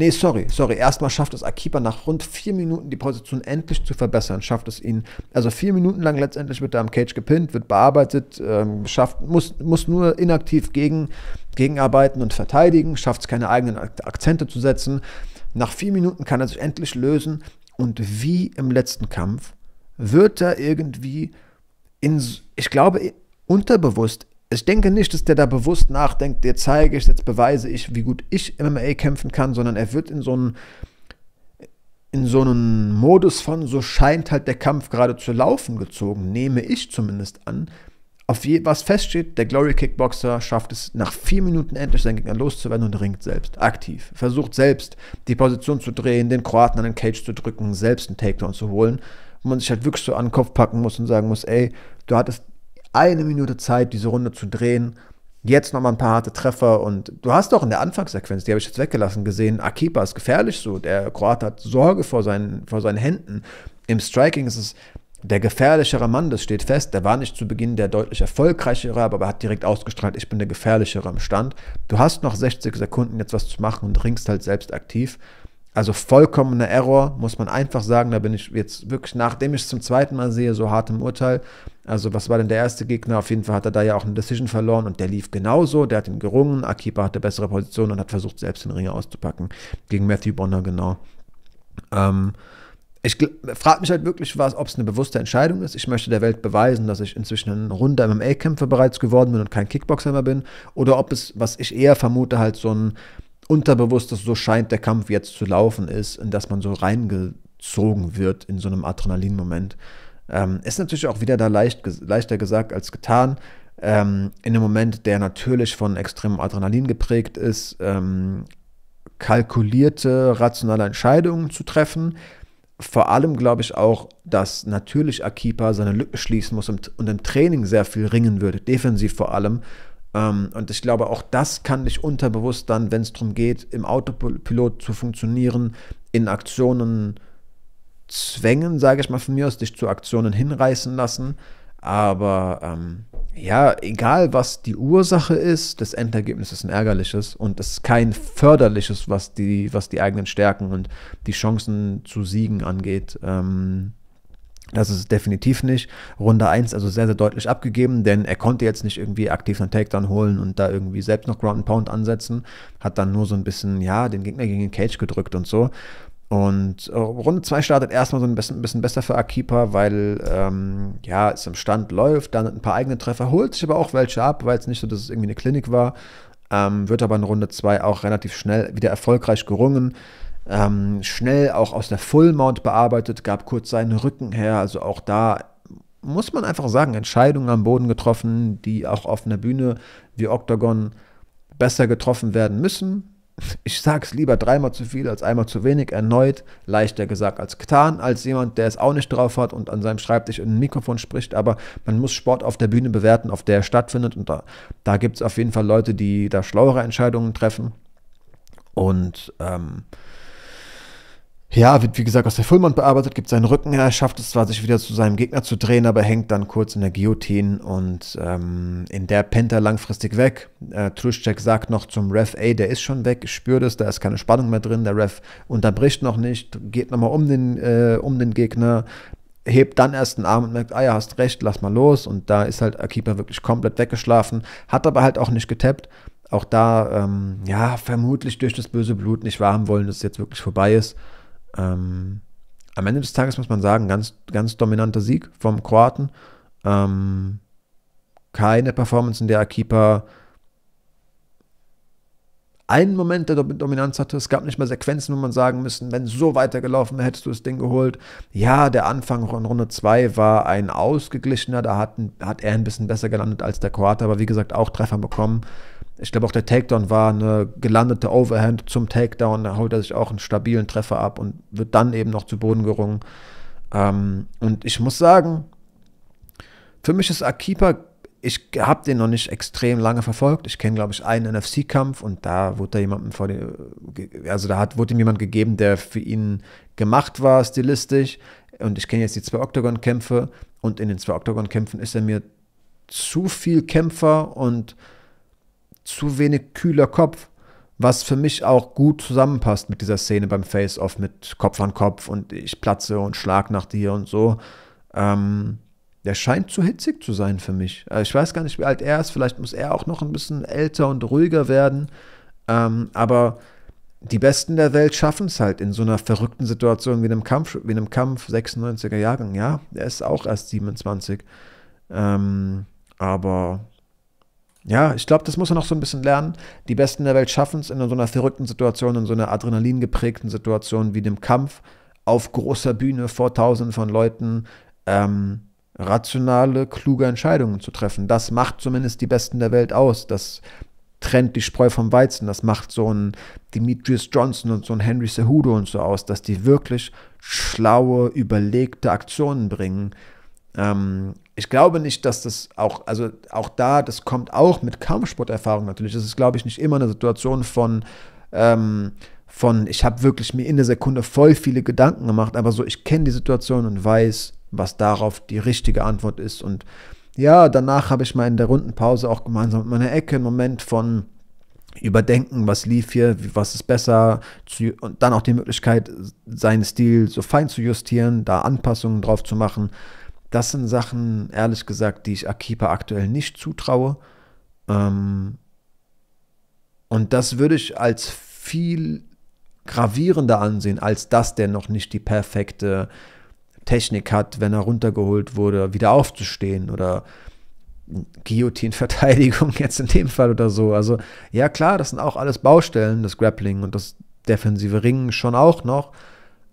Nee, sorry, sorry. Erstmal schafft es Akiba nach rund vier Minuten die Position endlich zu verbessern. Schafft es ihn, also vier Minuten lang letztendlich wird er am Cage gepinnt, wird bearbeitet, ähm, schafft, muss, muss nur inaktiv gegen, gegenarbeiten und verteidigen, schafft es keine eigenen Akzente zu setzen. Nach vier Minuten kann er sich endlich lösen und wie im letzten Kampf wird er irgendwie in, ich glaube, unterbewusst ich denke nicht, dass der da bewusst nachdenkt, der zeige ich, jetzt beweise ich, wie gut ich MMA kämpfen kann, sondern er wird in so einen, in so einen Modus von, so scheint halt der Kampf gerade zu laufen gezogen, nehme ich zumindest an. Auf je, was feststeht, der Glory Kickboxer schafft es nach vier Minuten endlich seinen Gegner loszuwerden und ringt selbst, aktiv. Versucht selbst die Position zu drehen, den Kroaten an den Cage zu drücken, selbst einen Takedown zu holen. Wo man sich halt wirklich so an den Kopf packen muss und sagen muss, ey, du hattest eine Minute Zeit, diese Runde zu drehen. Jetzt nochmal ein paar harte Treffer und du hast doch in der Anfangssequenz, die habe ich jetzt weggelassen, gesehen, Akipa ist gefährlich so. Der Kroat hat Sorge vor seinen, vor seinen Händen. Im Striking ist es der gefährlichere Mann, das steht fest. Der war nicht zu Beginn der deutlich erfolgreichere, aber er hat direkt ausgestrahlt, ich bin der gefährlichere im Stand. Du hast noch 60 Sekunden jetzt was zu machen und ringst halt selbst aktiv. Also vollkommener Error, muss man einfach sagen. Da bin ich jetzt wirklich, nachdem ich es zum zweiten Mal sehe, so hart im Urteil. Also, was war denn der erste Gegner? Auf jeden Fall hat er da ja auch eine Decision verloren und der lief genauso. Der hat ihn gerungen. Akiba hatte bessere Position und hat versucht, selbst den Ringer auszupacken. Gegen Matthew Bonner, genau. Ähm, ich frage mich halt wirklich, ob es eine bewusste Entscheidung ist. Ich möchte der Welt beweisen, dass ich inzwischen ein runder MMA-Kämpfer bereits geworden bin und kein Kickboxer mehr bin. Oder ob es, was ich eher vermute, halt so ein unterbewusstes, so scheint der Kampf jetzt zu laufen ist, in das man so reingezogen wird in so einem Adrenalin-Moment. Ähm, ist natürlich auch wieder da leicht, leichter gesagt als getan. Ähm, in einem Moment, der natürlich von extremem Adrenalin geprägt ist, ähm, kalkulierte, rationale Entscheidungen zu treffen. Vor allem glaube ich auch, dass natürlich Akipa seine Lücke schließen muss und, und im Training sehr viel ringen würde, defensiv vor allem, ähm, und ich glaube, auch das kann dich unterbewusst dann, wenn es darum geht, im Autopilot zu funktionieren, in Aktionen zwängen, sage ich mal von mir aus, dich zu Aktionen hinreißen lassen. Aber ähm, ja, egal was die Ursache ist, das Endergebnis ist ein ärgerliches und es ist kein förderliches, was die, was die eigenen Stärken und die Chancen zu Siegen angeht. Ähm, das ist definitiv nicht. Runde 1 also sehr, sehr deutlich abgegeben, denn er konnte jetzt nicht irgendwie aktiv einen Takedown holen und da irgendwie selbst noch Ground and Pound ansetzen. Hat dann nur so ein bisschen, ja, den Gegner gegen den Cage gedrückt und so. Und äh, Runde 2 startet erstmal so ein bisschen, bisschen besser für Akipa, weil ähm, ja, es im Stand läuft, dann ein paar eigene Treffer, holt sich aber auch welche ab, weil es nicht so, dass es irgendwie eine Klinik war. Ähm, wird aber in Runde 2 auch relativ schnell wieder erfolgreich gerungen ähm, schnell auch aus der Full Mount bearbeitet, gab kurz seinen Rücken her. Also auch da muss man einfach sagen, Entscheidungen am Boden getroffen, die auch auf einer Bühne wie Octagon besser getroffen werden müssen. Ich sage es lieber dreimal zu viel als einmal zu wenig. Erneut leichter gesagt als getan, als jemand, der es auch nicht drauf hat und an seinem Schreibtisch in ein Mikrofon spricht. Aber man muss Sport auf der Bühne bewerten, auf der er stattfindet. Und da, da gibt es auf jeden Fall Leute, die da schlauere Entscheidungen treffen. Und ähm, ja, wird wie gesagt aus der Fullmond bearbeitet, gibt seinen Rücken her, schafft es zwar, sich wieder zu seinem Gegner zu drehen, aber hängt dann kurz in der Guillotine und ähm, in der pennt er langfristig weg. Äh, Truschek sagt noch zum Ref, ey, der ist schon weg, ich spüre das, da ist keine Spannung mehr drin. Der Ref unterbricht noch nicht, geht nochmal um den, äh, um den Gegner, hebt dann erst den Arm und merkt, ah ja, hast recht, lass mal los. Und da ist halt Akipa wirklich komplett weggeschlafen, hat aber halt auch nicht getappt. Auch da, ähm, ja, vermutlich durch das böse Blut nicht warm wollen, dass es jetzt wirklich vorbei ist. Ähm, am Ende des Tages muss man sagen, ganz, ganz dominanter Sieg vom Kroaten. Ähm, keine Performance, in der Akipa einen Moment der Dominanz hatte. Es gab nicht mehr Sequenzen, wo man sagen müssen, wenn so weitergelaufen wäre, hättest du das Ding geholt. Ja, der Anfang von Runde 2 war ein ausgeglichener, da hat, hat er ein bisschen besser gelandet als der Kroate, aber wie gesagt auch Treffer bekommen. Ich glaube auch der Takedown war eine gelandete Overhand zum Takedown. Da holt er sich auch einen stabilen Treffer ab und wird dann eben noch zu Boden gerungen. Ähm, und ich muss sagen, für mich ist Akipa, ich habe den noch nicht extrem lange verfolgt. Ich kenne, glaube ich, einen NFC-Kampf und da wurde jemandem vor den, also da hat, wurde ihm jemand gegeben, der für ihn gemacht war, stilistisch. Und ich kenne jetzt die zwei Octagon-Kämpfe und in den zwei Octagon-Kämpfen ist er mir zu viel Kämpfer und zu wenig kühler Kopf, was für mich auch gut zusammenpasst mit dieser Szene beim Face-Off mit Kopf an Kopf und ich platze und schlag nach dir und so. Ähm, der scheint zu hitzig zu sein für mich. Äh, ich weiß gar nicht, wie alt er ist. Vielleicht muss er auch noch ein bisschen älter und ruhiger werden. Ähm, aber die Besten der Welt schaffen es halt in so einer verrückten Situation wie einem Kampf, wie einem Kampf 96er Jahrgang. Ja, er ist auch erst 27. Ähm, aber ja, ich glaube, das muss er noch so ein bisschen lernen. Die Besten der Welt schaffen es in so einer verrückten Situation, in so einer Adrenalin geprägten Situation wie dem Kampf auf großer Bühne vor Tausenden von Leuten ähm, rationale, kluge Entscheidungen zu treffen. Das macht zumindest die Besten der Welt aus. Das trennt die Spreu vom Weizen. Das macht so ein Demetrius Johnson und so ein Henry Cejudo und so aus, dass die wirklich schlaue, überlegte Aktionen bringen. Ähm, ich glaube nicht, dass das auch, also auch da, das kommt auch mit Kampfsporterfahrung natürlich. Das ist, glaube ich, nicht immer eine Situation von, ähm, von ich habe wirklich mir in der Sekunde voll viele Gedanken gemacht, aber so, ich kenne die Situation und weiß, was darauf die richtige Antwort ist. Und ja, danach habe ich mal in der Rundenpause auch gemeinsam mit meiner Ecke einen Moment von überdenken, was lief hier, was ist besser und dann auch die Möglichkeit, seinen Stil so fein zu justieren, da Anpassungen drauf zu machen. Das sind Sachen, ehrlich gesagt, die ich Akipa aktuell nicht zutraue. Ähm, und das würde ich als viel gravierender ansehen, als dass der noch nicht die perfekte Technik hat, wenn er runtergeholt wurde, wieder aufzustehen oder Guillotine-Verteidigung jetzt in dem Fall oder so. Also ja klar, das sind auch alles Baustellen, das Grappling und das defensive Ringen schon auch noch,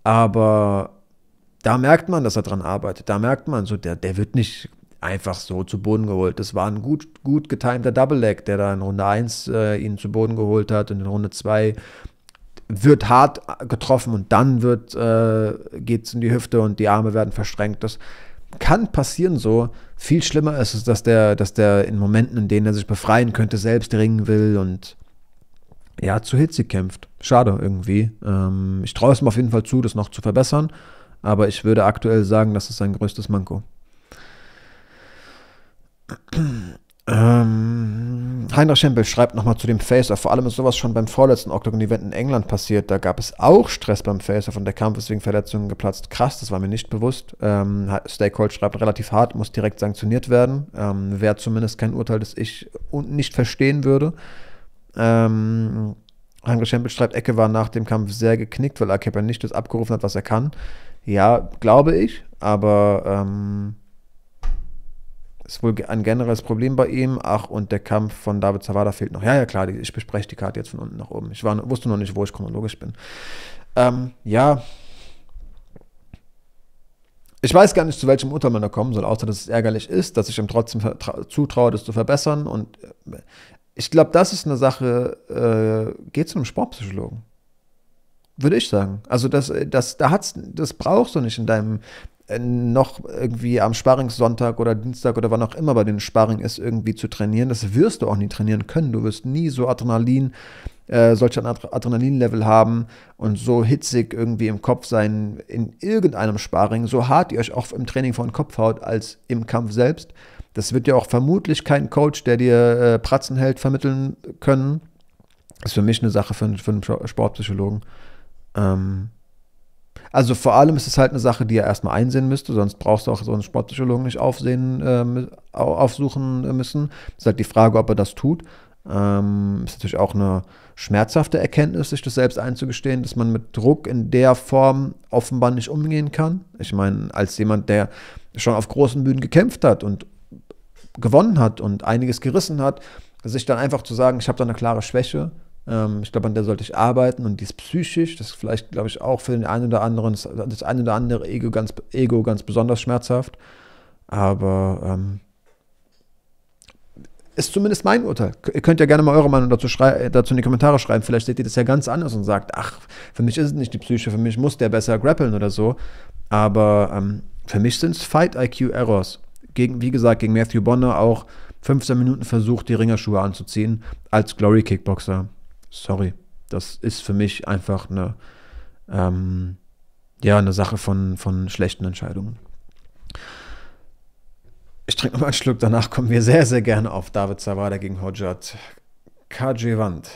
aber da merkt man, dass er dran arbeitet. Da merkt man so, der, der wird nicht einfach so zu Boden geholt. Das war ein gut, gut getimter Double Leg, der da in Runde 1 äh, ihn zu Boden geholt hat und in Runde 2 wird hart getroffen und dann wird äh, geht es in die Hüfte und die Arme werden verstrengt. Das kann passieren so. Viel schlimmer ist es, dass der, dass der in Momenten, in denen er sich befreien könnte, selbst ringen will und ja, zu hitzig kämpft. Schade irgendwie. Ähm, ich traue es ihm auf jeden Fall zu, das noch zu verbessern, aber ich würde aktuell sagen, das ist sein größtes Manko. Ähm, Heinrich Schempel schreibt nochmal zu dem Face-Off. Vor allem ist sowas schon beim vorletzten Octagon-Event in England passiert. Da gab es auch Stress beim Face-Off und der Kampf ist wegen Verletzungen geplatzt. Krass, das war mir nicht bewusst. Ähm, Stakehold schreibt relativ hart, muss direkt sanktioniert werden. Ähm, Wäre zumindest kein Urteil, das ich nicht verstehen würde. Ähm, Heinrich Schempel schreibt, Ecke war nach dem Kampf sehr geknickt, weil Akepa nicht das abgerufen hat, was er kann. Ja, glaube ich, aber ähm, ist wohl ein generelles Problem bei ihm. Ach, und der Kampf von David Zawada fehlt noch. Ja, ja, klar, ich bespreche die Karte jetzt von unten nach oben. Ich war, wusste noch nicht, wo ich chronologisch bin. Ähm, ja. Ich weiß gar nicht, zu welchem Urteil man da kommen soll, außer dass es ärgerlich ist, dass ich ihm trotzdem zutraue, das zu verbessern. Und äh, ich glaube, das ist eine Sache, äh, geht zu einem Sportpsychologen. Würde ich sagen. Also das, das, da hat's, das brauchst du nicht in deinem noch irgendwie am Sparringssonntag oder Dienstag oder wann auch immer bei den Sparring ist, irgendwie zu trainieren. Das wirst du auch nie trainieren können. Du wirst nie so Adrenalin, äh, solch ein Adrenalinlevel haben und so hitzig irgendwie im Kopf sein in irgendeinem Sparring, so hart ihr euch auch im Training vor den Kopf haut als im Kampf selbst. Das wird dir auch vermutlich kein Coach, der dir äh, Pratzen hält, vermitteln können. Das ist für mich eine Sache für, für einen Sportpsychologen. Ähm, also vor allem ist es halt eine Sache, die er erstmal einsehen müsste, sonst brauchst du auch so einen Sportpsychologen nicht aufsehen, äh, aufsuchen müssen. Ist halt die Frage, ob er das tut. Ähm, ist natürlich auch eine schmerzhafte Erkenntnis, sich das selbst einzugestehen, dass man mit Druck in der Form offenbar nicht umgehen kann. Ich meine, als jemand, der schon auf großen Bühnen gekämpft hat und gewonnen hat und einiges gerissen hat, sich dann einfach zu sagen, ich habe da eine klare Schwäche, ähm, ich glaube, an der sollte ich arbeiten und die ist psychisch. Das ist vielleicht, glaube ich, auch für den einen oder anderen, das, eine oder andere Ego ganz, Ego ganz besonders schmerzhaft. Aber ähm, ist zumindest mein Urteil. Ihr könnt ja gerne mal eure Meinung dazu, dazu in die Kommentare schreiben. Vielleicht seht ihr das ja ganz anders und sagt, ach, für mich ist es nicht die Psyche, für mich muss der besser grappeln oder so. Aber ähm, für mich sind es Fight-IQ-Errors. Wie gesagt, gegen Matthew Bonner auch 15 Minuten versucht, die Ringerschuhe anzuziehen als Glory-Kickboxer. Sorry, das ist für mich einfach eine, ähm, ja, eine Sache von, von schlechten Entscheidungen. Ich trinke noch mal einen Schluck, danach kommen wir sehr, sehr gerne auf David Zawada gegen Hojat Kajewand.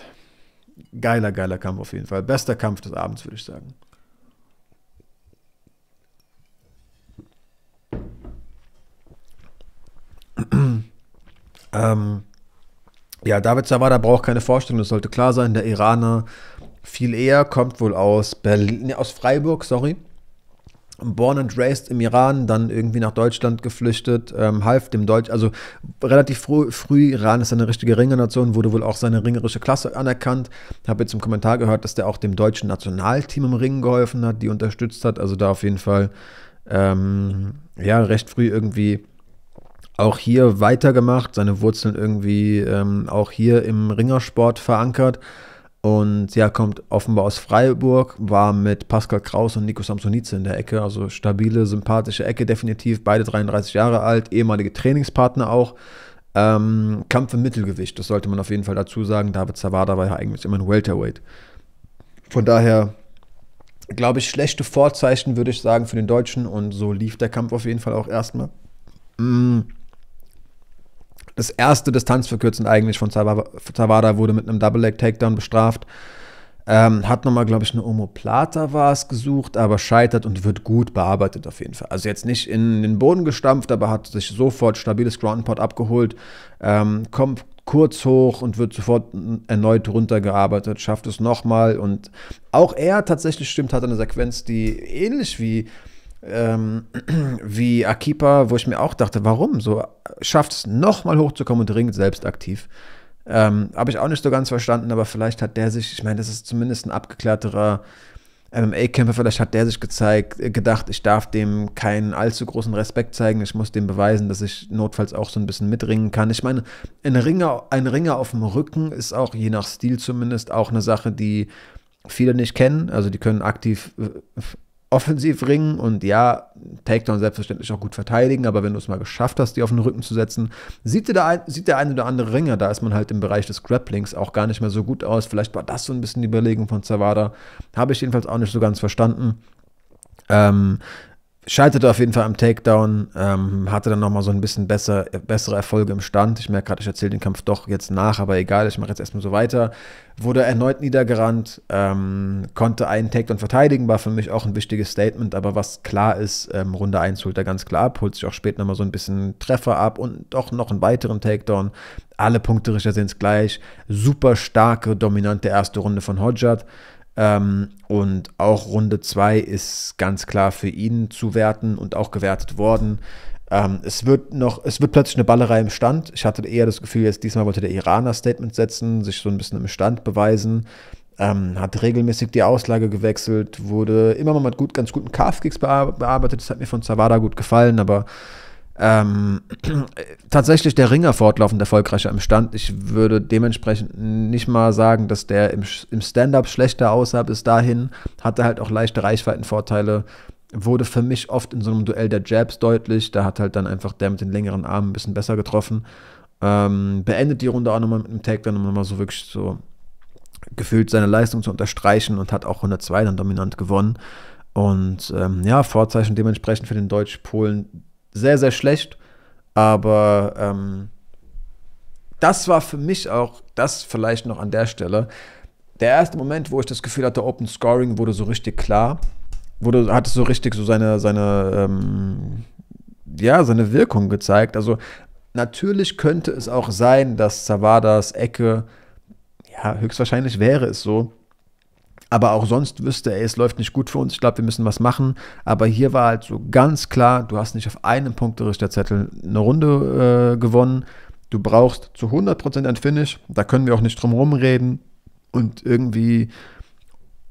geiler, geiler Kampf auf jeden Fall. Bester Kampf des Abends, würde ich sagen. ähm, ja, David Zawada braucht keine Vorstellung, das sollte klar sein. Der Iraner viel eher kommt wohl aus Berlin, aus Freiburg, sorry born and raised im Iran, dann irgendwie nach Deutschland geflüchtet, ähm, half dem Deutsch, also relativ früh, früh, Iran ist eine richtige Ringernation, wurde wohl auch seine ringerische Klasse anerkannt. Habe jetzt im Kommentar gehört, dass der auch dem deutschen Nationalteam im Ringen geholfen hat, die unterstützt hat, also da auf jeden Fall ähm, ja, recht früh irgendwie auch hier weitergemacht, seine Wurzeln irgendwie ähm, auch hier im Ringersport verankert. Und ja, kommt offenbar aus Freiburg, war mit Pascal Kraus und Nico Samsonice in der Ecke, also stabile, sympathische Ecke definitiv, beide 33 Jahre alt, ehemalige Trainingspartner auch. Ähm, Kampf im Mittelgewicht, das sollte man auf jeden Fall dazu sagen. David Zawada war ja eigentlich immer ein Welterweight. Von daher, glaube ich, schlechte Vorzeichen, würde ich sagen, für den Deutschen. Und so lief der Kampf auf jeden Fall auch erstmal. Mm das erste Distanzverkürzen eigentlich von Zawada wurde mit einem Double-Leg-Takedown bestraft. Ähm, hat nochmal, glaube ich, eine Omoplata war es gesucht, aber scheitert und wird gut bearbeitet auf jeden Fall. Also jetzt nicht in den Boden gestampft, aber hat sich sofort stabiles Groundpot abgeholt, ähm, kommt kurz hoch und wird sofort erneut runtergearbeitet, schafft es nochmal und auch er tatsächlich stimmt, hat eine Sequenz, die ähnlich wie ähm, wie Akipa, wo ich mir auch dachte, warum? So schafft es nochmal hochzukommen und ringt selbst aktiv. Ähm, Habe ich auch nicht so ganz verstanden, aber vielleicht hat der sich, ich meine, das ist zumindest ein abgeklärterer MMA-Kämpfer, vielleicht hat der sich gezeigt, gedacht, ich darf dem keinen allzu großen Respekt zeigen, ich muss dem beweisen, dass ich notfalls auch so ein bisschen mitringen kann. Ich meine, ein Ringer, ein Ringer auf dem Rücken ist auch, je nach Stil zumindest, auch eine Sache, die viele nicht kennen. Also die können aktiv äh, offensiv ringen und ja, Takedown selbstverständlich auch gut verteidigen, aber wenn du es mal geschafft hast, die auf den Rücken zu setzen, sieht der, ein, sieht der eine oder andere Ringer, da ist man halt im Bereich des Grapplings auch gar nicht mehr so gut aus. Vielleicht war das so ein bisschen die Überlegung von Zawada. Habe ich jedenfalls auch nicht so ganz verstanden. Ähm, Scheiterte auf jeden Fall am Takedown, ähm, hatte dann nochmal so ein bisschen besser, bessere Erfolge im Stand. Ich merke gerade, ich erzähle den Kampf doch jetzt nach, aber egal, ich mache jetzt erstmal so weiter. Wurde erneut niedergerannt, ähm, konnte einen Takedown verteidigen, war für mich auch ein wichtiges Statement, aber was klar ist, ähm, Runde 1 holt er ganz klar ab, holt sich auch später nochmal so ein bisschen Treffer ab und doch noch einen weiteren Takedown. Alle Punkterichter sind es gleich. Super starke, dominante erste Runde von Hodjat. Ähm, und auch Runde 2 ist ganz klar für ihn zu werten und auch gewertet worden. Ähm, es wird noch, es wird plötzlich eine Ballerei im Stand. Ich hatte eher das Gefühl, jetzt diesmal wollte der Iraner Statement setzen, sich so ein bisschen im Stand beweisen. Ähm, hat regelmäßig die Auslage gewechselt, wurde immer mal mit gut, ganz guten Calf-Kicks bearbeitet. Das hat mir von Zavada gut gefallen, aber ähm, tatsächlich der Ringer fortlaufend erfolgreicher im Stand. Ich würde dementsprechend nicht mal sagen, dass der im, im Stand-up schlechter aussah bis dahin. Hatte halt auch leichte Reichweitenvorteile. Wurde für mich oft in so einem Duell der Jabs deutlich. Da hat halt dann einfach der mit den längeren Armen ein bisschen besser getroffen. Ähm, beendet die Runde auch nochmal mit einem Tag, dann nochmal so wirklich so gefühlt seine Leistung zu unterstreichen und hat auch 102 dann dominant gewonnen. Und ähm, ja, Vorzeichen dementsprechend für den Deutsch-Polen sehr, sehr schlecht. Aber ähm, das war für mich auch, das vielleicht noch an der Stelle, der erste Moment, wo ich das Gefühl hatte, Open Scoring wurde so richtig klar, wurde, hat so richtig so seine, seine, ähm, ja, seine Wirkung gezeigt. Also natürlich könnte es auch sein, dass Zavadas Ecke, ja, höchstwahrscheinlich wäre es so, aber auch sonst wüsste er, es läuft nicht gut für uns, ich glaube, wir müssen was machen. Aber hier war halt so ganz klar, du hast nicht auf einem Punkterichterzettel eine Runde äh, gewonnen. Du brauchst zu 100% ein Finish, da können wir auch nicht drum herum reden und irgendwie,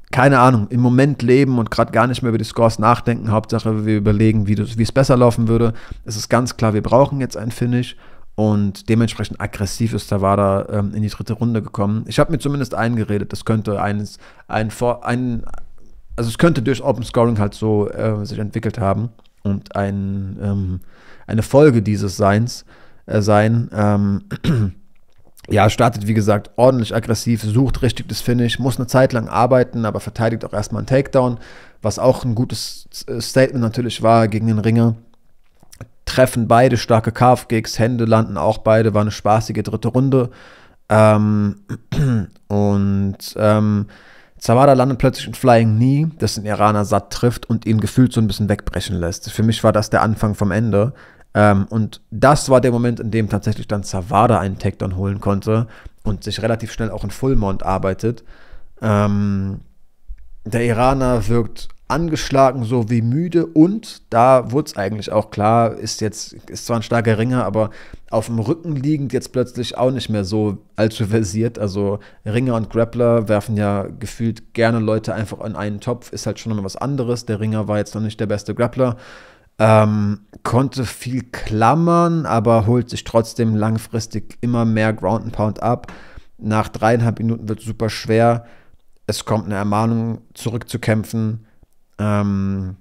keine Ahnung, im Moment leben und gerade gar nicht mehr über die Scores nachdenken. Hauptsache, wir überlegen, wie es besser laufen würde. Es ist ganz klar, wir brauchen jetzt ein Finish. Und dementsprechend aggressiv ist Tawada ähm, in die dritte Runde gekommen. Ich habe mir zumindest eingeredet, das könnte eines, ein, ein, also es könnte durch Open Scoring halt so äh, sich entwickelt haben und ein, ähm, eine Folge dieses Seins äh, sein. Ähm, ja, startet wie gesagt ordentlich aggressiv, sucht richtig das Finish, muss eine Zeit lang arbeiten, aber verteidigt auch erstmal einen Takedown, was auch ein gutes äh, Statement natürlich war gegen den Ringer treffen beide starke Calf-Gigs, Hände landen auch beide, war eine spaßige dritte Runde. Ähm, und ähm, Zawada landet plötzlich ein Flying Knee, das den Iraner satt trifft und ihn gefühlt so ein bisschen wegbrechen lässt. Für mich war das der Anfang vom Ende. Ähm, und das war der Moment, in dem tatsächlich dann Zawada einen Takedown holen konnte und sich relativ schnell auch in Fullmount arbeitet. Ähm, der Iraner wirkt angeschlagen sowie müde und da wurde es eigentlich auch klar, ist jetzt, ist zwar ein starker Ringer, aber auf dem Rücken liegend jetzt plötzlich auch nicht mehr so allzu versiert. Also Ringer und Grappler werfen ja gefühlt gerne Leute einfach in einen Topf, ist halt schon noch was anderes. Der Ringer war jetzt noch nicht der beste Grappler. Ähm, konnte viel klammern, aber holt sich trotzdem langfristig immer mehr Ground and Pound ab. Nach dreieinhalb Minuten wird es super schwer. Es kommt eine Ermahnung, zurückzukämpfen. Ähm,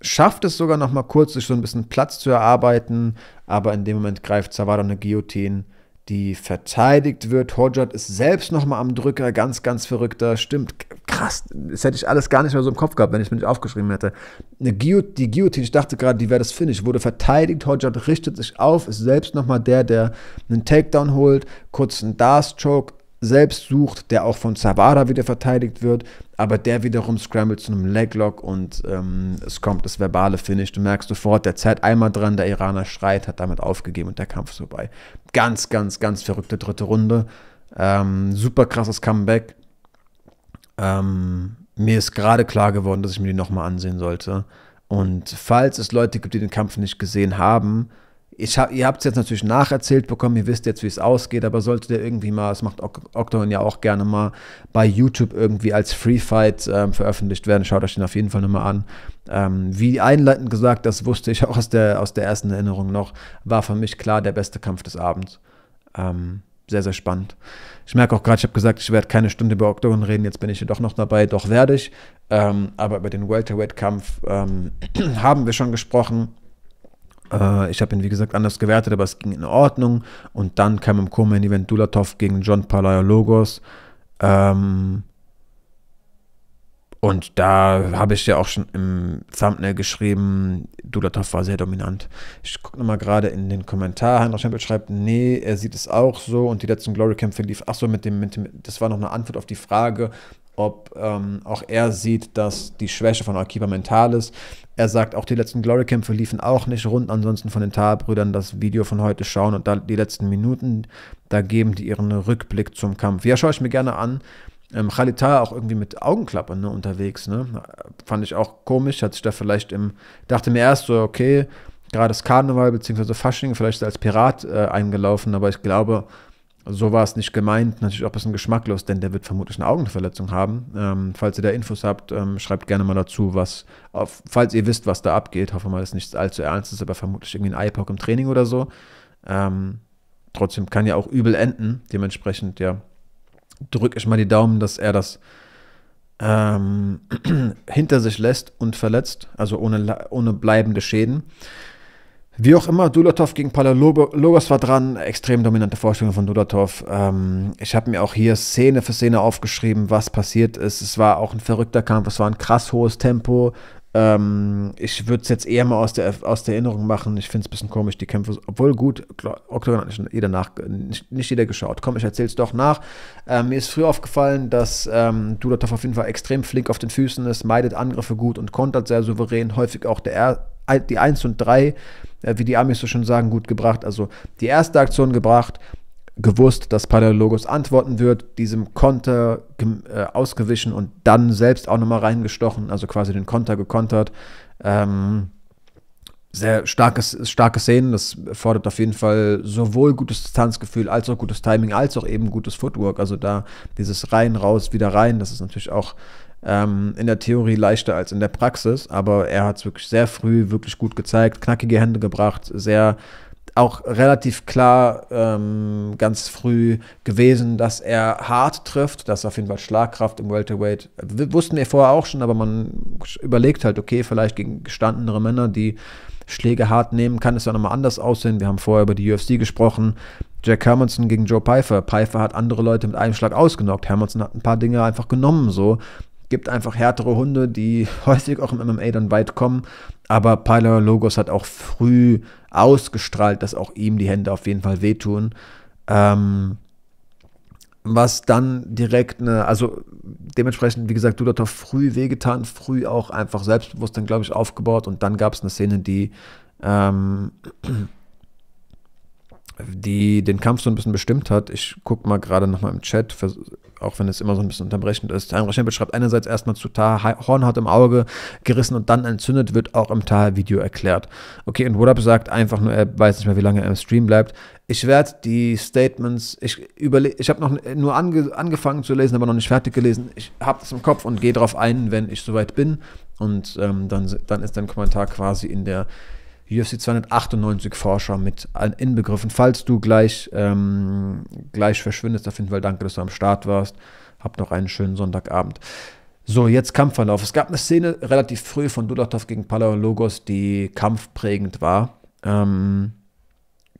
schafft es sogar noch mal kurz, sich so ein bisschen Platz zu erarbeiten, aber in dem Moment greift Zawada eine Guillotine, die verteidigt wird. Hodjat ist selbst noch mal am Drücker, ganz, ganz verrückter. Stimmt, krass, das hätte ich alles gar nicht mehr so im Kopf gehabt, wenn ich mir nicht aufgeschrieben hätte. Eine Guillotine, die Guillotine, ich dachte gerade, die wäre das Finish, wurde verteidigt. Hodjat richtet sich auf, ist selbst noch mal der, der einen Takedown holt, kurz einen Dark-Stroke, selbst sucht, der auch von Zavada wieder verteidigt wird, aber der wiederum scrambled zu einem Leglock und ähm, es kommt das verbale Finish. Du merkst sofort, der zerrt einmal dran, der Iraner schreit, hat damit aufgegeben und der Kampf ist vorbei. Ganz, ganz, ganz verrückte dritte Runde. Ähm, super krasses Comeback. Ähm, mir ist gerade klar geworden, dass ich mir die nochmal ansehen sollte. Und falls es Leute gibt, die den Kampf nicht gesehen haben, ich hab, ihr habt es jetzt natürlich nacherzählt bekommen, ihr wisst jetzt, wie es ausgeht, aber solltet ihr irgendwie mal, das macht Octagon ja auch gerne mal, bei YouTube irgendwie als Free Fight ähm, veröffentlicht werden, schaut euch den auf jeden Fall nochmal an. Ähm, wie einleitend gesagt, das wusste ich auch aus der, aus der ersten Erinnerung noch, war für mich klar der beste Kampf des Abends. Ähm, sehr, sehr spannend. Ich merke auch gerade, ich habe gesagt, ich werde keine Stunde über Octagon reden, jetzt bin ich hier doch noch dabei, doch werde ich. Ähm, aber über den Welterweight-Kampf ähm, haben wir schon gesprochen äh, ich habe ihn, wie gesagt, anders gewertet, aber es ging in Ordnung. Und dann kam im Co-Main-Event Dulatov gegen John Palaiologos. Ähm, und da habe ich ja auch schon im Thumbnail geschrieben, Dulatov war sehr dominant. Ich gucke nochmal gerade in den Kommentar. Heinrich Schempel schreibt, nee, er sieht es auch so. Und die letzten Glory-Kämpfe lief, ach so, mit dem, mit dem, das war noch eine Antwort auf die Frage, ob ähm, auch er sieht, dass die Schwäche von Akiba mental ist. Er sagt, auch die letzten Glory-Kämpfe liefen auch nicht rund. Ansonsten von den Talbrüdern das Video von heute schauen und da die letzten Minuten, da geben die ihren Rückblick zum Kampf. Ja, schaue ich mir gerne an. Ähm, Khalid auch irgendwie mit Augenklappern ne, unterwegs. Ne? Fand ich auch komisch. Hat sich da vielleicht im. Dachte mir erst so, okay, gerade das Karneval bzw. Fasching, vielleicht als Pirat äh, eingelaufen, aber ich glaube, so war es nicht gemeint, natürlich auch ein bisschen geschmacklos, denn der wird vermutlich eine Augenverletzung haben. Ähm, falls ihr da Infos habt, ähm, schreibt gerne mal dazu, was, auf, falls ihr wisst, was da abgeht. Hoffen wir mal, dass nichts allzu ernst ist, aber vermutlich irgendwie ein IPOC im Training oder so. Ähm, trotzdem kann ja auch übel enden. Dementsprechend, ja, drücke ich mal die Daumen, dass er das ähm, hinter sich lässt und verletzt, also ohne, ohne bleibende Schäden. Wie auch immer, Dulatov gegen Palaiologos war dran. Extrem dominante Vorstellung von Dulatov. Ähm, ich habe mir auch hier Szene für Szene aufgeschrieben, was passiert ist. Es war auch ein verrückter Kampf, es war ein krass hohes Tempo. Ähm, ich würde es jetzt eher mal aus der, aus der Erinnerung machen. Ich finde es ein bisschen komisch, die Kämpfe, obwohl gut, Octagon hat nicht jeder, nach, nicht, nicht jeder geschaut. Komm, ich erzähle es doch nach. Ähm, mir ist früh aufgefallen, dass ähm, Dulatov auf jeden Fall extrem flink auf den Füßen ist, meidet Angriffe gut und kontert sehr souverän. Häufig auch der, die 1 und 3 äh, wie die Amis so schon sagen, gut gebracht. Also die erste Aktion gebracht, gewusst, dass Palaiologos antworten wird, diesem Konter äh, ausgewichen und dann selbst auch nochmal reingestochen, also quasi den Konter gekontert. Ähm, sehr starkes, starke Szenen, das fordert auf jeden Fall sowohl gutes Distanzgefühl als auch gutes Timing, als auch eben gutes Footwork. Also da dieses rein, raus, wieder rein, das ist natürlich auch ähm, in der Theorie leichter als in der Praxis, aber er hat es wirklich sehr früh wirklich gut gezeigt, knackige Hände gebracht, sehr auch relativ klar ähm, ganz früh gewesen, dass er hart trifft, dass auf jeden Fall Schlagkraft im Welterweight, wussten wir vorher auch schon, aber man überlegt halt, okay, vielleicht gegen gestandenere Männer, die Schläge hart nehmen, kann es ja nochmal anders aussehen. Wir haben vorher über die UFC gesprochen. Jack Hermanson gegen Joe Pfeiffer. Pfeiffer hat andere Leute mit einem Schlag ausgenockt. Hermanson hat ein paar Dinge einfach genommen, so gibt einfach härtere Hunde, die häufig auch im MMA dann weit kommen. Aber Pilar Logos hat auch früh ausgestrahlt, dass auch ihm die Hände auf jeden Fall wehtun. Ähm, was dann direkt eine, also dementsprechend, wie gesagt, Dudatov früh wehgetan, früh auch einfach selbstbewusst dann, glaube ich, aufgebaut und dann gab es eine Szene, die ähm, die den Kampf so ein bisschen bestimmt hat. Ich gucke mal gerade nochmal im Chat, auch wenn es immer so ein bisschen unterbrechend ist. Heinrich Hempel schreibt einerseits erstmal zu Tar, Hornhaut im Auge gerissen und dann entzündet, wird auch im Tar-Video erklärt. Okay, und Wodab sagt einfach nur, er weiß nicht mehr, wie lange er im Stream bleibt. Ich werde die Statements, ich überlege, ich habe noch nur ange, angefangen zu lesen, aber noch nicht fertig gelesen. Ich habe das im Kopf und gehe darauf ein, wenn ich soweit bin. Und ähm, dann, dann ist dein Kommentar quasi in der UFC 298 Forscher mit inbegriffen. Falls du gleich, ähm, gleich verschwindest, auf jeden Fall danke, dass du am Start warst. Hab noch einen schönen Sonntagabend. So, jetzt Kampfverlauf. Es gab eine Szene relativ früh von Dulatov gegen Palaologos, die kampfprägend war. Ähm,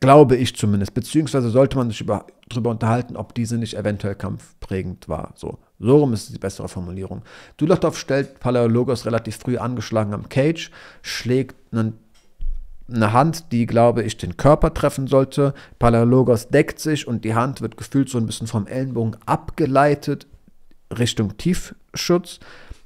glaube ich zumindest. Beziehungsweise sollte man sich über, darüber unterhalten, ob diese nicht eventuell kampfprägend war. So, so rum ist die bessere Formulierung. Dulatov stellt Palaologos relativ früh angeschlagen am Cage, schlägt einen eine Hand, die, glaube ich, den Körper treffen sollte. Palaiologos deckt sich und die Hand wird gefühlt so ein bisschen vom Ellenbogen abgeleitet Richtung Tiefschutz.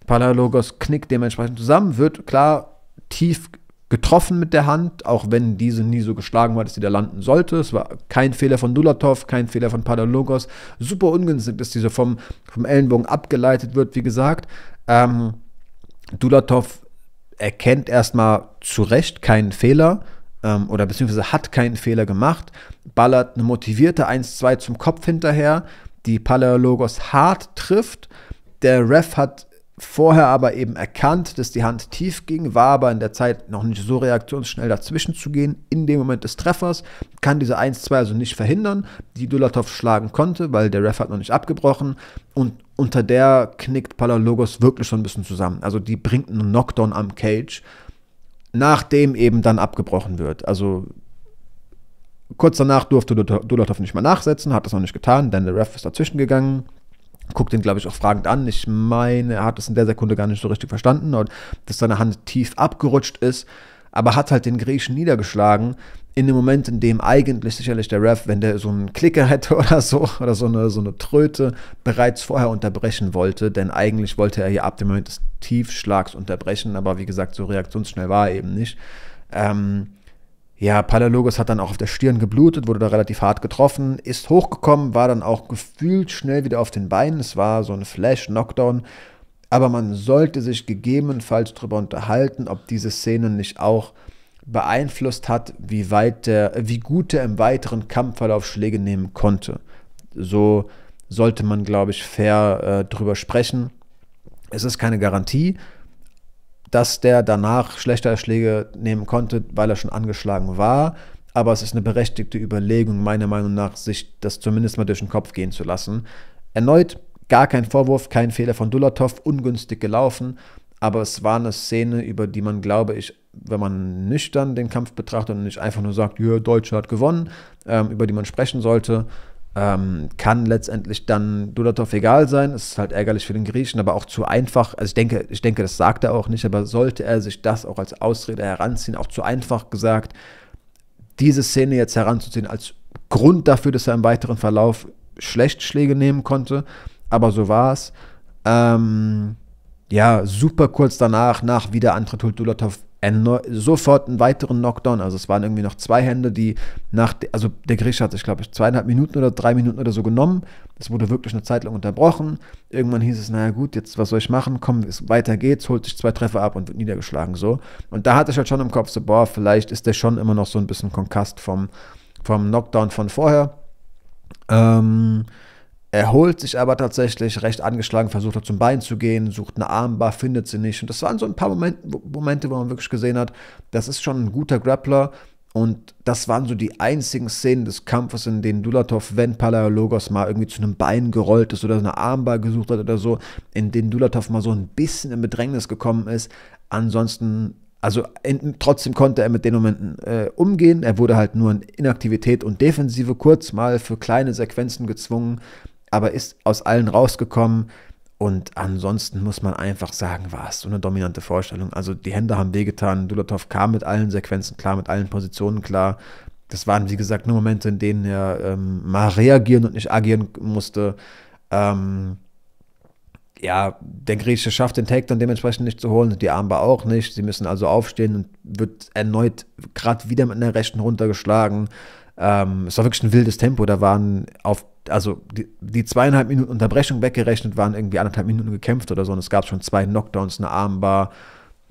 Palaiologos knickt dementsprechend zusammen, wird klar tief getroffen mit der Hand, auch wenn diese nie so geschlagen war, dass sie da landen sollte. Es war kein Fehler von Dulatov, kein Fehler von Palaiologos. Super ungünstig, dass diese vom, vom Ellenbogen abgeleitet wird, wie gesagt. Ähm, Dulatov erkennt erstmal zu Recht keinen Fehler ähm, oder beziehungsweise hat keinen Fehler gemacht, ballert eine motivierte 1-2 zum Kopf hinterher, die Paleologos hart trifft. Der Ref hat vorher aber eben erkannt, dass die Hand tief ging, war aber in der Zeit noch nicht so reaktionsschnell dazwischen zu gehen. In dem Moment des Treffers kann diese 1-2 also nicht verhindern, die Dulatov schlagen konnte, weil der Ref hat noch nicht abgebrochen und unter der knickt Palaiologos wirklich schon ein bisschen zusammen. Also die bringt einen Knockdown am Cage, nachdem eben dann abgebrochen wird. Also kurz danach durfte Dulatov nicht mehr nachsetzen, hat das noch nicht getan, denn der Ref ist dazwischen gegangen, guckt ihn, glaube ich, auch fragend an. Ich meine, er hat es in der Sekunde gar nicht so richtig verstanden dass seine Hand tief abgerutscht ist, aber hat halt den Griechen niedergeschlagen in dem Moment, in dem eigentlich sicherlich der Ref, wenn der so einen Klicker hätte oder so, oder so eine, so eine Tröte, bereits vorher unterbrechen wollte, denn eigentlich wollte er hier ab dem Moment des Tiefschlags unterbrechen, aber wie gesagt, so reaktionsschnell war er eben nicht. Ähm, ja, Palaiologos hat dann auch auf der Stirn geblutet, wurde da relativ hart getroffen, ist hochgekommen, war dann auch gefühlt schnell wieder auf den Beinen. Es war so ein Flash-Knockdown. Aber man sollte sich gegebenenfalls darüber unterhalten, ob diese Szene nicht auch beeinflusst hat, wie, weit der, wie gut er im weiteren Kampfverlauf Schläge nehmen konnte. So sollte man, glaube ich, fair äh, drüber sprechen. Es ist keine Garantie, dass der danach schlechter Schläge nehmen konnte, weil er schon angeschlagen war. Aber es ist eine berechtigte Überlegung, meiner Meinung nach, sich das zumindest mal durch den Kopf gehen zu lassen. Erneut gar kein Vorwurf, kein Fehler von Dulatov, ungünstig gelaufen. Aber es war eine Szene, über die man, glaube ich, wenn man nüchtern den Kampf betrachtet und nicht einfach nur sagt, ja, Deutsche hat gewonnen, ähm, über die man sprechen sollte, ähm, kann letztendlich dann Dudatov egal sein. Es ist halt ärgerlich für den Griechen, aber auch zu einfach. Also ich denke, ich denke, das sagt er auch nicht, aber sollte er sich das auch als Ausrede heranziehen, auch zu einfach gesagt, diese Szene jetzt heranzuziehen als Grund dafür, dass er im weiteren Verlauf schlecht Schläge nehmen konnte. Aber so war es. Ähm, ja, super kurz danach, nach Wiederantritt holt sofort einen weiteren Knockdown. Also es waren irgendwie noch zwei Hände, die nach, also der Grieche hat sich, glaube ich, zweieinhalb Minuten oder drei Minuten oder so genommen. Das wurde wirklich eine Zeit lang unterbrochen. Irgendwann hieß es, naja gut, jetzt was soll ich machen? Komm, weiter geht's, holt sich zwei Treffer ab und wird niedergeschlagen so. Und da hatte ich halt schon im Kopf so, boah, vielleicht ist der schon immer noch so ein bisschen konkast vom, vom Knockdown von vorher. Ähm, er holt sich aber tatsächlich recht angeschlagen, versucht er zum Bein zu gehen, sucht eine Armbar, findet sie nicht. Und das waren so ein paar Momente, Momente, wo man wirklich gesehen hat, das ist schon ein guter Grappler. Und das waren so die einzigen Szenen des Kampfes, in denen Dulatov, wenn Palaiologos mal irgendwie zu einem Bein gerollt ist oder eine Armbar gesucht hat oder so, in denen Dulatov mal so ein bisschen in Bedrängnis gekommen ist. Ansonsten also in, trotzdem konnte er mit den Momenten äh, umgehen. Er wurde halt nur in Inaktivität und Defensive kurz mal für kleine Sequenzen gezwungen aber ist aus allen rausgekommen. Und ansonsten muss man einfach sagen, war es so eine dominante Vorstellung. Also die Hände haben wehgetan. Dulatov kam mit allen Sequenzen klar, mit allen Positionen klar. das waren, wie gesagt, nur Momente, in denen er ähm, mal reagieren und nicht agieren musste. Ähm, ja, der Griechische schafft den Takedown dementsprechend nicht zu holen, die Armbar auch nicht. Sie müssen also aufstehen und wird erneut gerade wieder mit einer rechten runtergeschlagen. Ähm, es war wirklich ein wildes Tempo. Da waren auf, also die, die, zweieinhalb Minuten Unterbrechung weggerechnet, waren irgendwie anderthalb Minuten gekämpft oder so. Und es gab schon zwei Knockdowns, eine Armbar,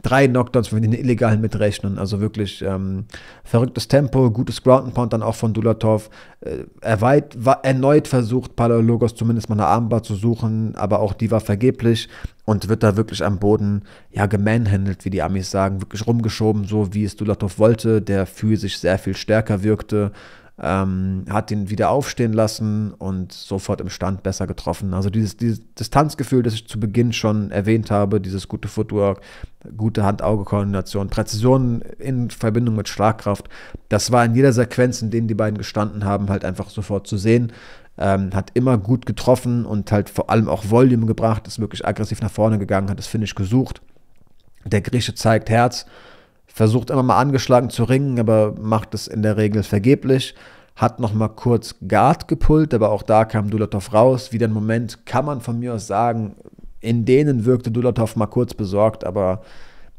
drei Knockdowns, wenn wir den illegalen mitrechnen. Also wirklich ähm, verrücktes Tempo, gutes Ground and Pound dann auch von Dulatov. Äh, er weit, war erneut versucht, Palaiologos zumindest mal eine Armbar zu suchen, aber auch die war vergeblich und wird da wirklich am Boden ja gemanhandelt, wie die Amis sagen, wirklich rumgeschoben, so wie es Dulatov wollte, der physisch sehr viel stärker wirkte ähm, hat ihn wieder aufstehen lassen und sofort im Stand besser getroffen. Also dieses, dieses Distanzgefühl, das ich zu Beginn schon erwähnt habe, dieses gute Footwork, gute Hand-Auge-Koordination, Präzision in Verbindung mit Schlagkraft, das war in jeder Sequenz, in denen die beiden gestanden haben, halt einfach sofort zu sehen. Ähm, hat immer gut getroffen und halt vor allem auch Volume gebracht, ist wirklich aggressiv nach vorne gegangen, hat das Finish gesucht. Der Grieche zeigt Herz versucht immer mal angeschlagen zu ringen, aber macht es in der Regel vergeblich. Hat noch mal kurz Guard gepullt, aber auch da kam Dulatov raus. Wieder ein Moment, kann man von mir aus sagen, in denen wirkte Dulatov mal kurz besorgt, aber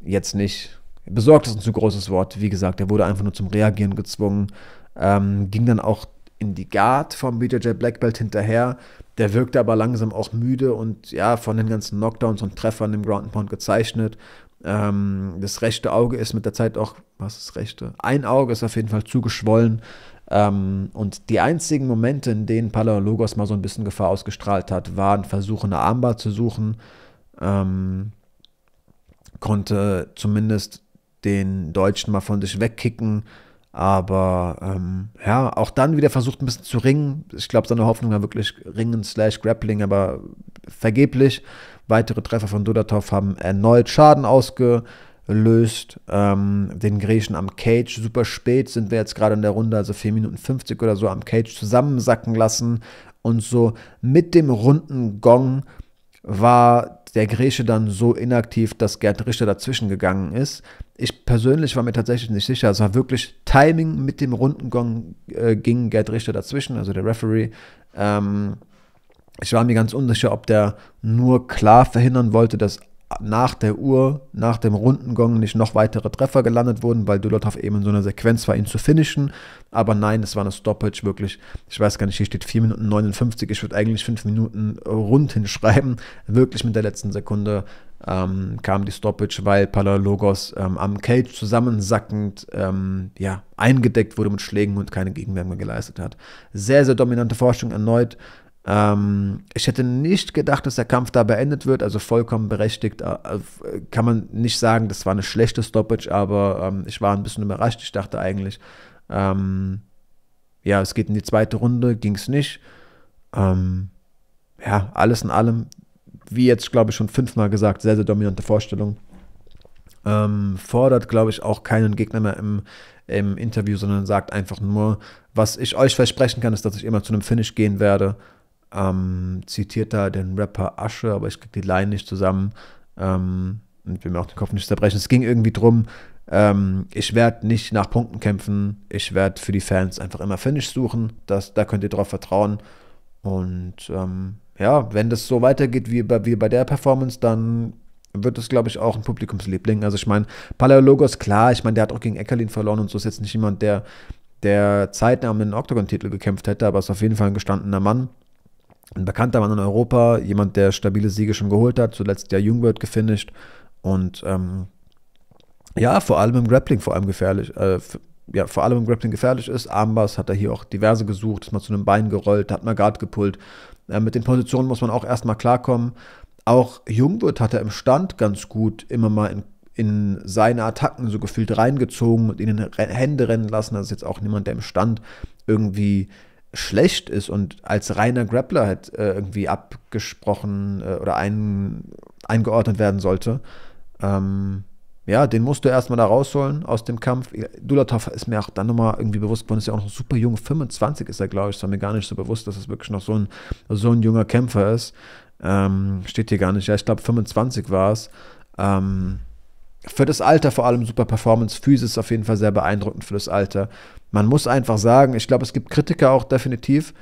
jetzt nicht. Besorgt ist ein zu großes Wort. Wie gesagt, er wurde einfach nur zum Reagieren gezwungen. Ähm, ging dann auch in die Guard vom BJJ Black Belt hinterher. Der wirkte aber langsam auch müde und ja, von den ganzen Knockdowns und Treffern im Ground Pound gezeichnet. Ähm, das rechte Auge ist mit der Zeit auch, was ist das rechte? Ein Auge ist auf jeden Fall zugeschwollen. Ähm, und die einzigen Momente, in denen Palaiologos mal so ein bisschen Gefahr ausgestrahlt hat, waren Versuche, eine Armbar zu suchen. Ähm, konnte zumindest den Deutschen mal von sich wegkicken. Aber ähm, ja, auch dann wieder versucht ein bisschen zu ringen. Ich glaube, seine Hoffnung war wirklich Ringen slash Grappling, aber vergeblich. Weitere Treffer von Dudatov haben erneut Schaden ausgelöst. Ähm, den Griechen am Cage super spät sind wir jetzt gerade in der Runde, also 4 Minuten 50 oder so am Cage zusammensacken lassen. Und so mit dem runden Gong war der Grieche dann so inaktiv, dass Gerd Richter dazwischen gegangen ist. Ich persönlich war mir tatsächlich nicht sicher. Es war wirklich Timing mit dem runden Gong äh, ging Gerd Richter dazwischen, also der Referee. Ähm, ich war mir ganz unsicher, ob der nur klar verhindern wollte, dass nach der Uhr, nach dem Rundengong nicht noch weitere Treffer gelandet wurden, weil Dulatov eben in so einer Sequenz war, ihn zu finishen. Aber nein, es war eine Stoppage, wirklich. Ich weiß gar nicht, hier steht 4 Minuten 59. Ich würde eigentlich 5 Minuten rund hinschreiben. Wirklich mit der letzten Sekunde ähm, kam die Stoppage, weil Palaiologos ähm, am Cage zusammensackend ähm, ja, eingedeckt wurde mit Schlägen und keine Gegenwehr mehr geleistet hat. Sehr, sehr dominante Forschung erneut. Ähm, ich hätte nicht gedacht, dass der Kampf da beendet wird, also vollkommen berechtigt. Äh, kann man nicht sagen, das war eine schlechte Stoppage, aber ähm, ich war ein bisschen überrascht. Ich dachte eigentlich, ähm, ja, es geht in die zweite Runde, ging es nicht. Ähm, ja, alles in allem, wie jetzt, glaube ich, schon fünfmal gesagt, sehr, sehr dominante Vorstellung. Ähm, fordert, glaube ich, auch keinen Gegner mehr im, im Interview, sondern sagt einfach nur, was ich euch versprechen kann, ist, dass ich immer zu einem Finish gehen werde ähm, zitiert da den Rapper Asche, aber ich kriege die Line nicht zusammen. Ähm, und will mir auch den Kopf nicht zerbrechen. Es ging irgendwie drum, ähm, ich werde nicht nach Punkten kämpfen, ich werde für die Fans einfach immer Finish suchen, das, da könnt ihr drauf vertrauen. Und ähm, ja, wenn das so weitergeht wie bei, wie bei der Performance, dann wird es, glaube ich, auch ein Publikumsliebling. Also ich meine, Paleologos, klar, ich meine, der hat auch gegen Eckerlin verloren und so. Ist jetzt nicht jemand, der, der zeitnah um den Octagon-Titel gekämpft hätte, aber ist auf jeden Fall ein gestandener Mann ein bekannter Mann in Europa, jemand, der stabile Siege schon geholt hat, zuletzt ja Jungwirth gefinisht und ähm, ja, vor allem im Grappling vor allem gefährlich, äh, ja, vor allem im Grappling gefährlich ist. Armbars hat er hier auch diverse gesucht, ist mal zu einem Bein gerollt, hat mal Guard gepullt. Äh, mit den Positionen muss man auch erstmal klarkommen. Auch Jungwirth hat er im Stand ganz gut immer mal in, in seine Attacken so gefühlt reingezogen und ihnen Hände rennen lassen. Das ist jetzt auch niemand, der im Stand irgendwie schlecht ist und als reiner Grappler halt äh, irgendwie abgesprochen äh, oder ein, eingeordnet werden sollte. Ähm, ja, den musst du erstmal da rausholen aus dem Kampf. Dulatov ist mir auch dann nochmal irgendwie bewusst geworden, ist ja auch noch super jung, 25 ist er, glaube ich. Es war mir gar nicht so bewusst, dass es wirklich noch so ein, so ein junger Kämpfer ist. Ähm, steht hier gar nicht, ja, ich glaube 25 war es. Ähm, für das Alter vor allem super Performance. Physis auf jeden Fall sehr beeindruckend für das Alter. Man muss einfach sagen, ich glaube, es gibt Kritiker auch definitiv.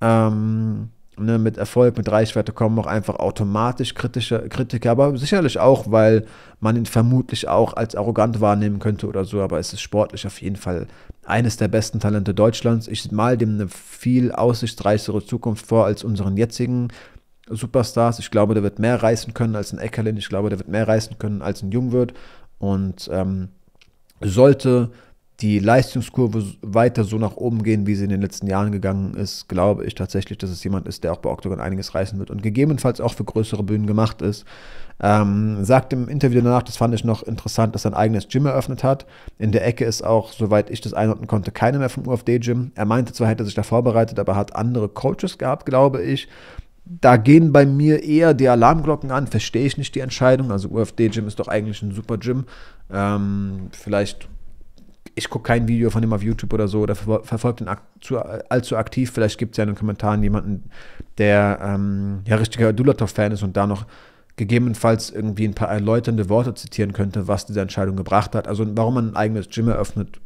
Ähm, ne, mit Erfolg, mit Reichweite kommen auch einfach automatisch kritische Kritiker, aber sicherlich auch, weil man ihn vermutlich auch als arrogant wahrnehmen könnte oder so, aber es ist sportlich auf jeden Fall eines der besten Talente Deutschlands. Ich mal dem eine viel aussichtsreichere Zukunft vor als unseren jetzigen Superstars. Ich glaube, der wird mehr reißen können als ein Eckerlin. Ich glaube, der wird mehr reißen können als ein Jungwirt. Und ähm, sollte die Leistungskurve weiter so nach oben gehen, wie sie in den letzten Jahren gegangen ist, glaube ich tatsächlich, dass es jemand ist, der auch bei Octagon einiges reißen wird und gegebenenfalls auch für größere Bühnen gemacht ist. Ähm, sagt im Interview danach, das fand ich noch interessant, dass er ein eigenes Gym eröffnet hat. In der Ecke ist auch, soweit ich das einordnen konnte, keiner mehr vom UFD-Gym. Er meinte zwar, hätte sich da vorbereitet, aber hat andere Coaches gehabt, glaube ich da gehen bei mir eher die Alarmglocken an, verstehe ich nicht die Entscheidung. Also UFD-Gym ist doch eigentlich ein super Gym. Ähm, vielleicht, ich gucke kein Video von ihm auf YouTube oder so oder ver verfolge ihn zu, allzu aktiv. Vielleicht gibt es ja in den Kommentaren jemanden, der ähm, ja richtiger Dulatov-Fan ist und da noch gegebenenfalls irgendwie ein paar erläuternde Worte zitieren könnte, was diese Entscheidung gebracht hat. Also warum man ein eigenes Gym eröffnet,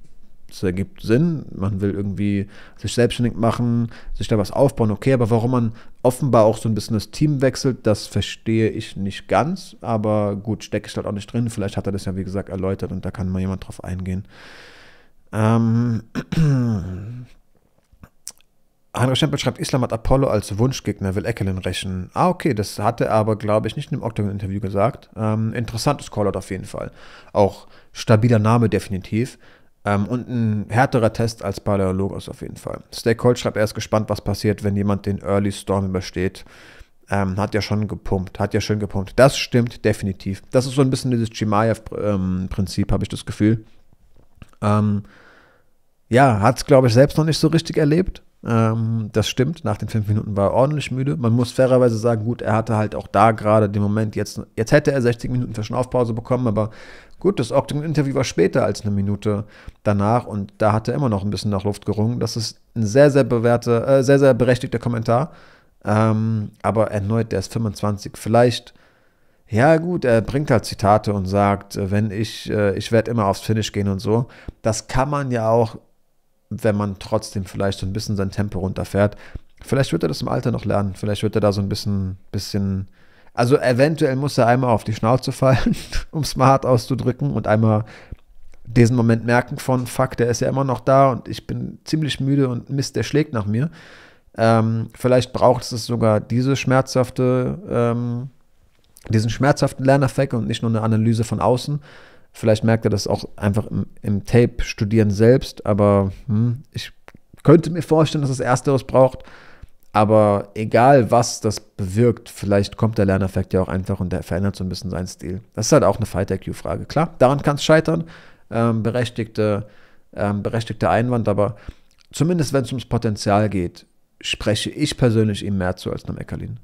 das ergibt Sinn. Man will irgendwie sich selbstständig machen, sich da was aufbauen, okay, aber warum man offenbar auch so ein bisschen das Team wechselt, das verstehe ich nicht ganz. Aber gut, stecke ich halt auch nicht drin. Vielleicht hat er das ja, wie gesagt, erläutert und da kann mal jemand drauf eingehen. Ähm. Heinrich Stempel schreibt, Islam hat Apollo als Wunschgegner, will Eckelin rächen. Ah, okay, das hat er aber, glaube ich, nicht in dem Octagon-Interview gesagt. Ähm, interessantes Callout auf jeden Fall. Auch stabiler Name definitiv. Ähm, und ein härterer Test als Paleologos auf jeden Fall. Stake Cold schreibt, er ist gespannt, was passiert, wenn jemand den Early Storm übersteht. Ähm, hat ja schon gepumpt, hat ja schön gepumpt. Das stimmt definitiv. Das ist so ein bisschen dieses Chimaev-Prinzip, habe ich das Gefühl. Ähm, ja, hat es, glaube ich, selbst noch nicht so richtig erlebt. Ähm, das stimmt, nach den fünf Minuten war er ordentlich müde. Man muss fairerweise sagen, gut, er hatte halt auch da gerade den Moment, jetzt, jetzt hätte er 60 Minuten Verschnaufpause bekommen, aber Gut, das Octagon-Interview war später als eine Minute danach und da hat er immer noch ein bisschen nach Luft gerungen. Das ist ein sehr, sehr bewährte, äh, sehr, sehr berechtigter Kommentar. Ähm, aber erneut, der ist 25. Vielleicht, ja gut, er bringt halt Zitate und sagt, äh, wenn ich, äh, ich werde immer aufs Finish gehen und so. Das kann man ja auch, wenn man trotzdem vielleicht so ein bisschen sein Tempo runterfährt. Vielleicht wird er das im Alter noch lernen. Vielleicht wird er da so ein bisschen, bisschen also eventuell muss er einmal auf die Schnauze fallen, um hart auszudrücken, und einmal diesen Moment merken von, fuck, der ist ja immer noch da und ich bin ziemlich müde und Mist, der schlägt nach mir. Ähm, vielleicht braucht es sogar diese schmerzhafte, ähm, diesen schmerzhaften Lerneffekt und nicht nur eine Analyse von außen. Vielleicht merkt er das auch einfach im, im Tape-Studieren selbst, aber hm, ich könnte mir vorstellen, dass es Ersteres braucht. Aber egal, was das bewirkt, vielleicht kommt der Lerneffekt ja auch einfach und der verändert so ein bisschen seinen Stil. Das ist halt auch eine Fight-IQ-Frage. Klar, daran kann es scheitern. Ähm, berechtigte, ähm, berechtigter Einwand, aber zumindest wenn es ums Potenzial geht, spreche ich persönlich ihm mehr zu als einem Eckerlin.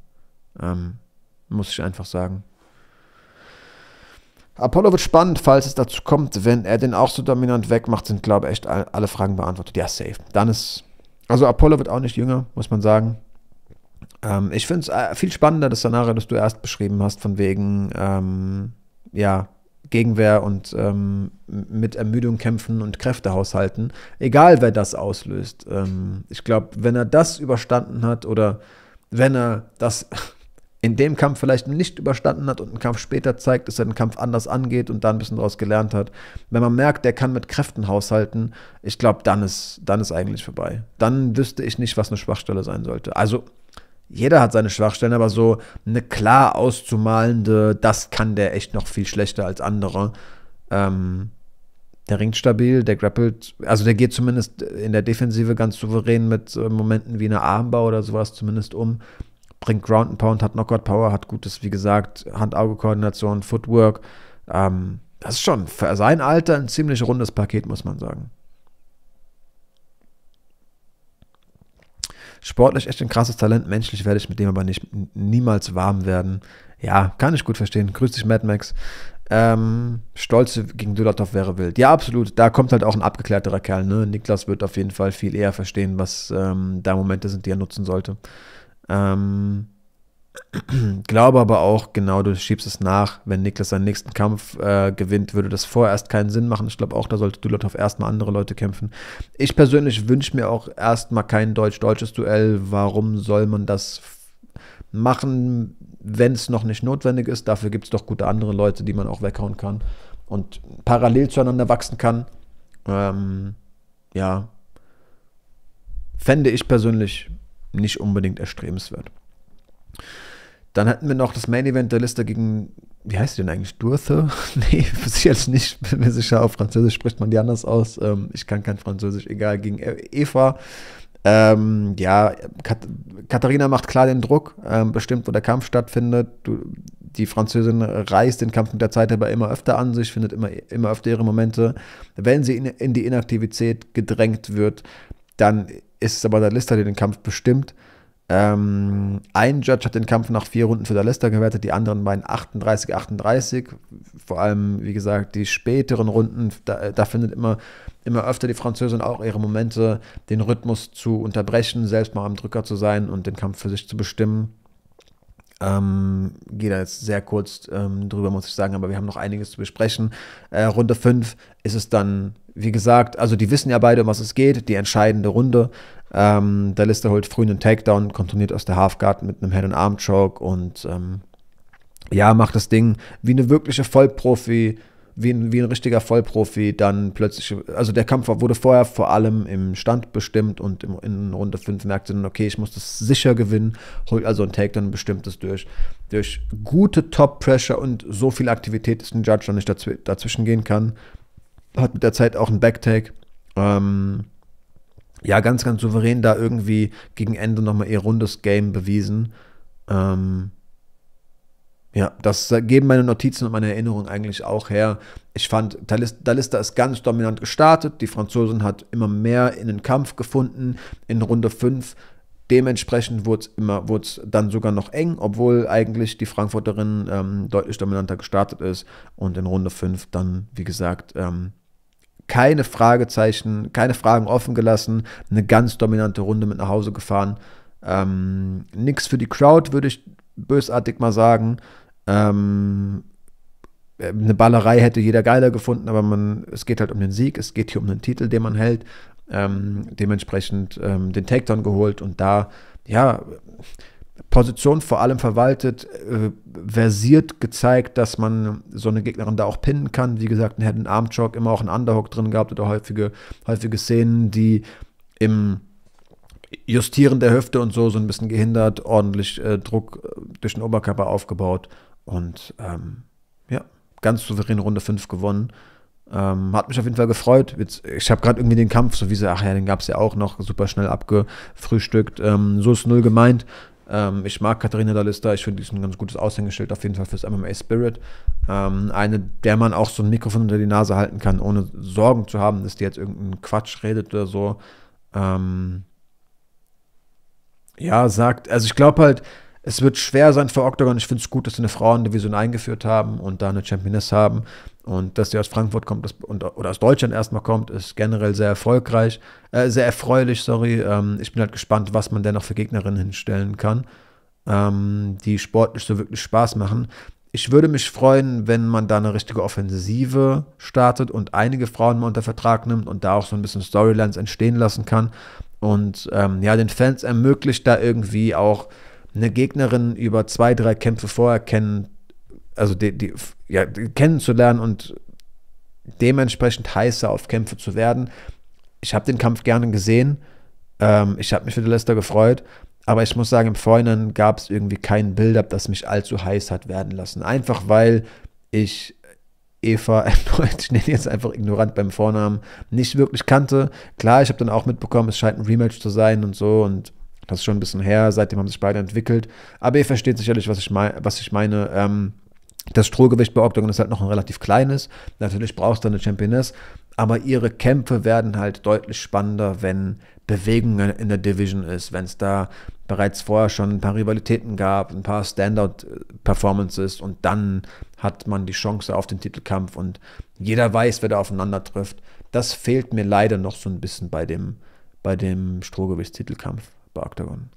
Ähm, muss ich einfach sagen. Apollo wird spannend, falls es dazu kommt. Wenn er den auch so dominant wegmacht, sind, glaube ich, echt alle Fragen beantwortet. Ja, safe. Dann ist also Apollo wird auch nicht jünger, muss man sagen. Ähm, ich finde es äh, viel spannender, das Szenario, das du erst beschrieben hast, von wegen, ähm, ja, Gegenwehr und ähm, mit Ermüdung kämpfen und Kräfte haushalten. Egal, wer das auslöst. Ähm, ich glaube, wenn er das überstanden hat oder wenn er das in dem Kampf vielleicht nicht überstanden hat und einen Kampf später zeigt, dass er den Kampf anders angeht und da ein bisschen daraus gelernt hat. Wenn man merkt, der kann mit Kräften haushalten, ich glaube, dann ist, dann ist eigentlich vorbei. Dann wüsste ich nicht, was eine Schwachstelle sein sollte. Also, jeder hat seine Schwachstellen, aber so eine klar auszumalende, das kann der echt noch viel schlechter als andere. Ähm, der ringt stabil, der grappelt, also der geht zumindest in der Defensive ganz souverän mit äh, Momenten wie einer Armbau oder sowas zumindest um bringt Ground and Pound, hat Knockout Power, hat gutes, wie gesagt, Hand-Auge-Koordination, Footwork. Ähm, das ist schon für sein Alter ein ziemlich rundes Paket, muss man sagen. Sportlich echt ein krasses Talent, menschlich werde ich mit dem aber nicht niemals warm werden. Ja, kann ich gut verstehen. Grüß dich, Mad Max. Ähm, Stolz gegen Dulatov wäre wild. Ja, absolut. Da kommt halt auch ein abgeklärterer Kerl. Ne? Niklas wird auf jeden Fall viel eher verstehen, was ähm, da Momente sind, die er nutzen sollte. Ähm, Glaube aber auch, genau, du schiebst es nach. Wenn Niklas seinen nächsten Kampf äh, gewinnt, würde das vorerst keinen Sinn machen. Ich glaube auch, da sollte Dulatov erstmal andere Leute kämpfen. Ich persönlich wünsche mir auch erstmal kein deutsch-deutsches Duell. Warum soll man das machen, wenn es noch nicht notwendig ist? Dafür gibt es doch gute andere Leute, die man auch weghauen kann und parallel zueinander wachsen kann. Ähm, ja, fände ich persönlich nicht unbedingt erstrebenswert. Dann hatten wir noch das Main Event der Liste gegen, wie heißt die denn eigentlich? Durthe? nee, ich jetzt nicht, bin mir sicher, auf Französisch spricht man die anders aus. Ähm, ich kann kein Französisch, egal, gegen e- Eva. Ähm, ja, Kat Katharina macht klar den Druck, ähm, bestimmt, wo der Kampf stattfindet. Du, die Französin reißt den Kampf mit der Zeit aber immer öfter an sich, findet immer, immer öfter ihre Momente. Wenn sie in, in die Inaktivität gedrängt wird, dann ist es aber der Lister, der den Kampf bestimmt. Ähm, ein Judge hat den Kampf nach vier Runden für der Lister gewertet, die anderen beiden 38, 38. Vor allem, wie gesagt, die späteren Runden, da, da findet immer, immer öfter die Französin auch ihre Momente, den Rhythmus zu unterbrechen, selbst mal am Drücker zu sein und den Kampf für sich zu bestimmen. Ähm, gehe da jetzt sehr kurz ähm, drüber, muss ich sagen, aber wir haben noch einiges zu besprechen. Äh, Runde 5 ist es dann, wie gesagt, also die wissen ja beide, um was es geht, die entscheidende Runde. Ähm, der Lister holt früh einen Takedown, kontrolliert aus der Halfguard mit einem Head- and Arm-Choke und ähm, ja, macht das Ding wie eine wirkliche Vollprofi- wie ein, wie ein richtiger Vollprofi dann plötzlich, also der Kampf wurde vorher vor allem im Stand bestimmt und im, in Runde 5 merkte dann, okay, ich muss das sicher gewinnen, holt also ein Takedown bestimmt das durch. Durch gute Top-Pressure und so viel Aktivität, dass ein Judge dann nicht dazw dazwischen gehen kann. Hat mit der Zeit auch ein Backtake. Ähm, ja, ganz, ganz souverän da irgendwie gegen Ende nochmal ihr rundes Game bewiesen. Ähm, ja, das geben meine Notizen und meine Erinnerungen eigentlich auch her. Ich fand, Dalista ist ganz dominant gestartet. Die Franzosin hat immer mehr in den Kampf gefunden. In Runde 5 Dementsprechend wurde es dann sogar noch eng, obwohl eigentlich die Frankfurterin ähm, deutlich dominanter gestartet ist. Und in Runde 5 dann, wie gesagt, ähm, keine Fragezeichen, keine Fragen offen gelassen. Eine ganz dominante Runde mit nach Hause gefahren. Ähm, nix für die Crowd, würde ich bösartig mal sagen. Ähm, eine Ballerei hätte jeder geiler gefunden, aber man, es geht halt um den Sieg, es geht hier um den Titel, den man hält. Ähm, dementsprechend ähm, den Takedown geholt und da, ja, Position vor allem verwaltet, äh, versiert gezeigt, dass man so eine Gegnerin da auch pinnen kann. Wie gesagt, einen Head- Arm-Choke, immer auch einen Underhook drin gehabt oder häufige, häufige Szenen, die im Justieren der Hüfte und so so ein bisschen gehindert, ordentlich äh, Druck äh, durch den Oberkörper aufgebaut und ähm, ja, ganz souverän Runde 5 gewonnen. Ähm, hat mich auf jeden Fall gefreut. Ich habe gerade irgendwie den Kampf, so wie sie, ach ja, den gab es ja auch noch, super schnell abgefrühstückt. Ähm, so ist null gemeint. Ähm, ich mag Katharina Dalista, ich finde, die ist ein ganz gutes Aushängeschild auf jeden Fall fürs MMA Spirit. Ähm, eine, der man auch so ein Mikrofon unter die Nase halten kann, ohne Sorgen zu haben, dass die jetzt irgendeinen Quatsch redet oder so. Ähm, ja, sagt, also ich glaube halt, es wird schwer sein für Octagon. Ich finde es gut, dass sie eine Frauendivision eingeführt haben und da eine Championess haben. Und dass sie aus Frankfurt kommt das, und, oder aus Deutschland erstmal kommt, ist generell sehr erfolgreich, äh, sehr erfreulich, sorry. Ähm, ich bin halt gespannt, was man denn noch für Gegnerinnen hinstellen kann, ähm, die sportlich so wirklich Spaß machen. Ich würde mich freuen, wenn man da eine richtige Offensive startet und einige Frauen mal unter Vertrag nimmt und da auch so ein bisschen Storylines entstehen lassen kann. Und ähm, ja, den Fans ermöglicht da irgendwie auch eine Gegnerin über zwei, drei Kämpfe vorher kennen, also die, die, ja, kennenzulernen und dementsprechend heißer auf Kämpfe zu werden. Ich habe den Kampf gerne gesehen. Ähm, ich habe mich für die Leicester gefreut. Aber ich muss sagen, im Vorhinein gab es irgendwie kein Build-up, das mich allzu heiß hat werden lassen. Einfach weil ich Eva erneut, ich nenne jetzt einfach ignorant beim Vornamen, nicht wirklich kannte. Klar, ich habe dann auch mitbekommen, es scheint ein Rematch zu sein und so und das ist schon ein bisschen her, seitdem haben sich beide entwickelt. Aber ihr versteht sicherlich, was ich, mein, was ich meine. Ähm, das Strohgewicht bei Octagon ist halt noch ein relativ kleines. Natürlich brauchst du eine Championess, aber ihre Kämpfe werden halt deutlich spannender, wenn Bewegung in der Division ist, wenn es da bereits vorher schon ein paar Rivalitäten gab, ein paar Standout-Performances und dann hat man die Chance auf den Titelkampf und jeder weiß, wer da aufeinander trifft. Das fehlt mir leider noch so ein bisschen bei dem, bei dem Strohgewichtstitelkampf bei Octagon.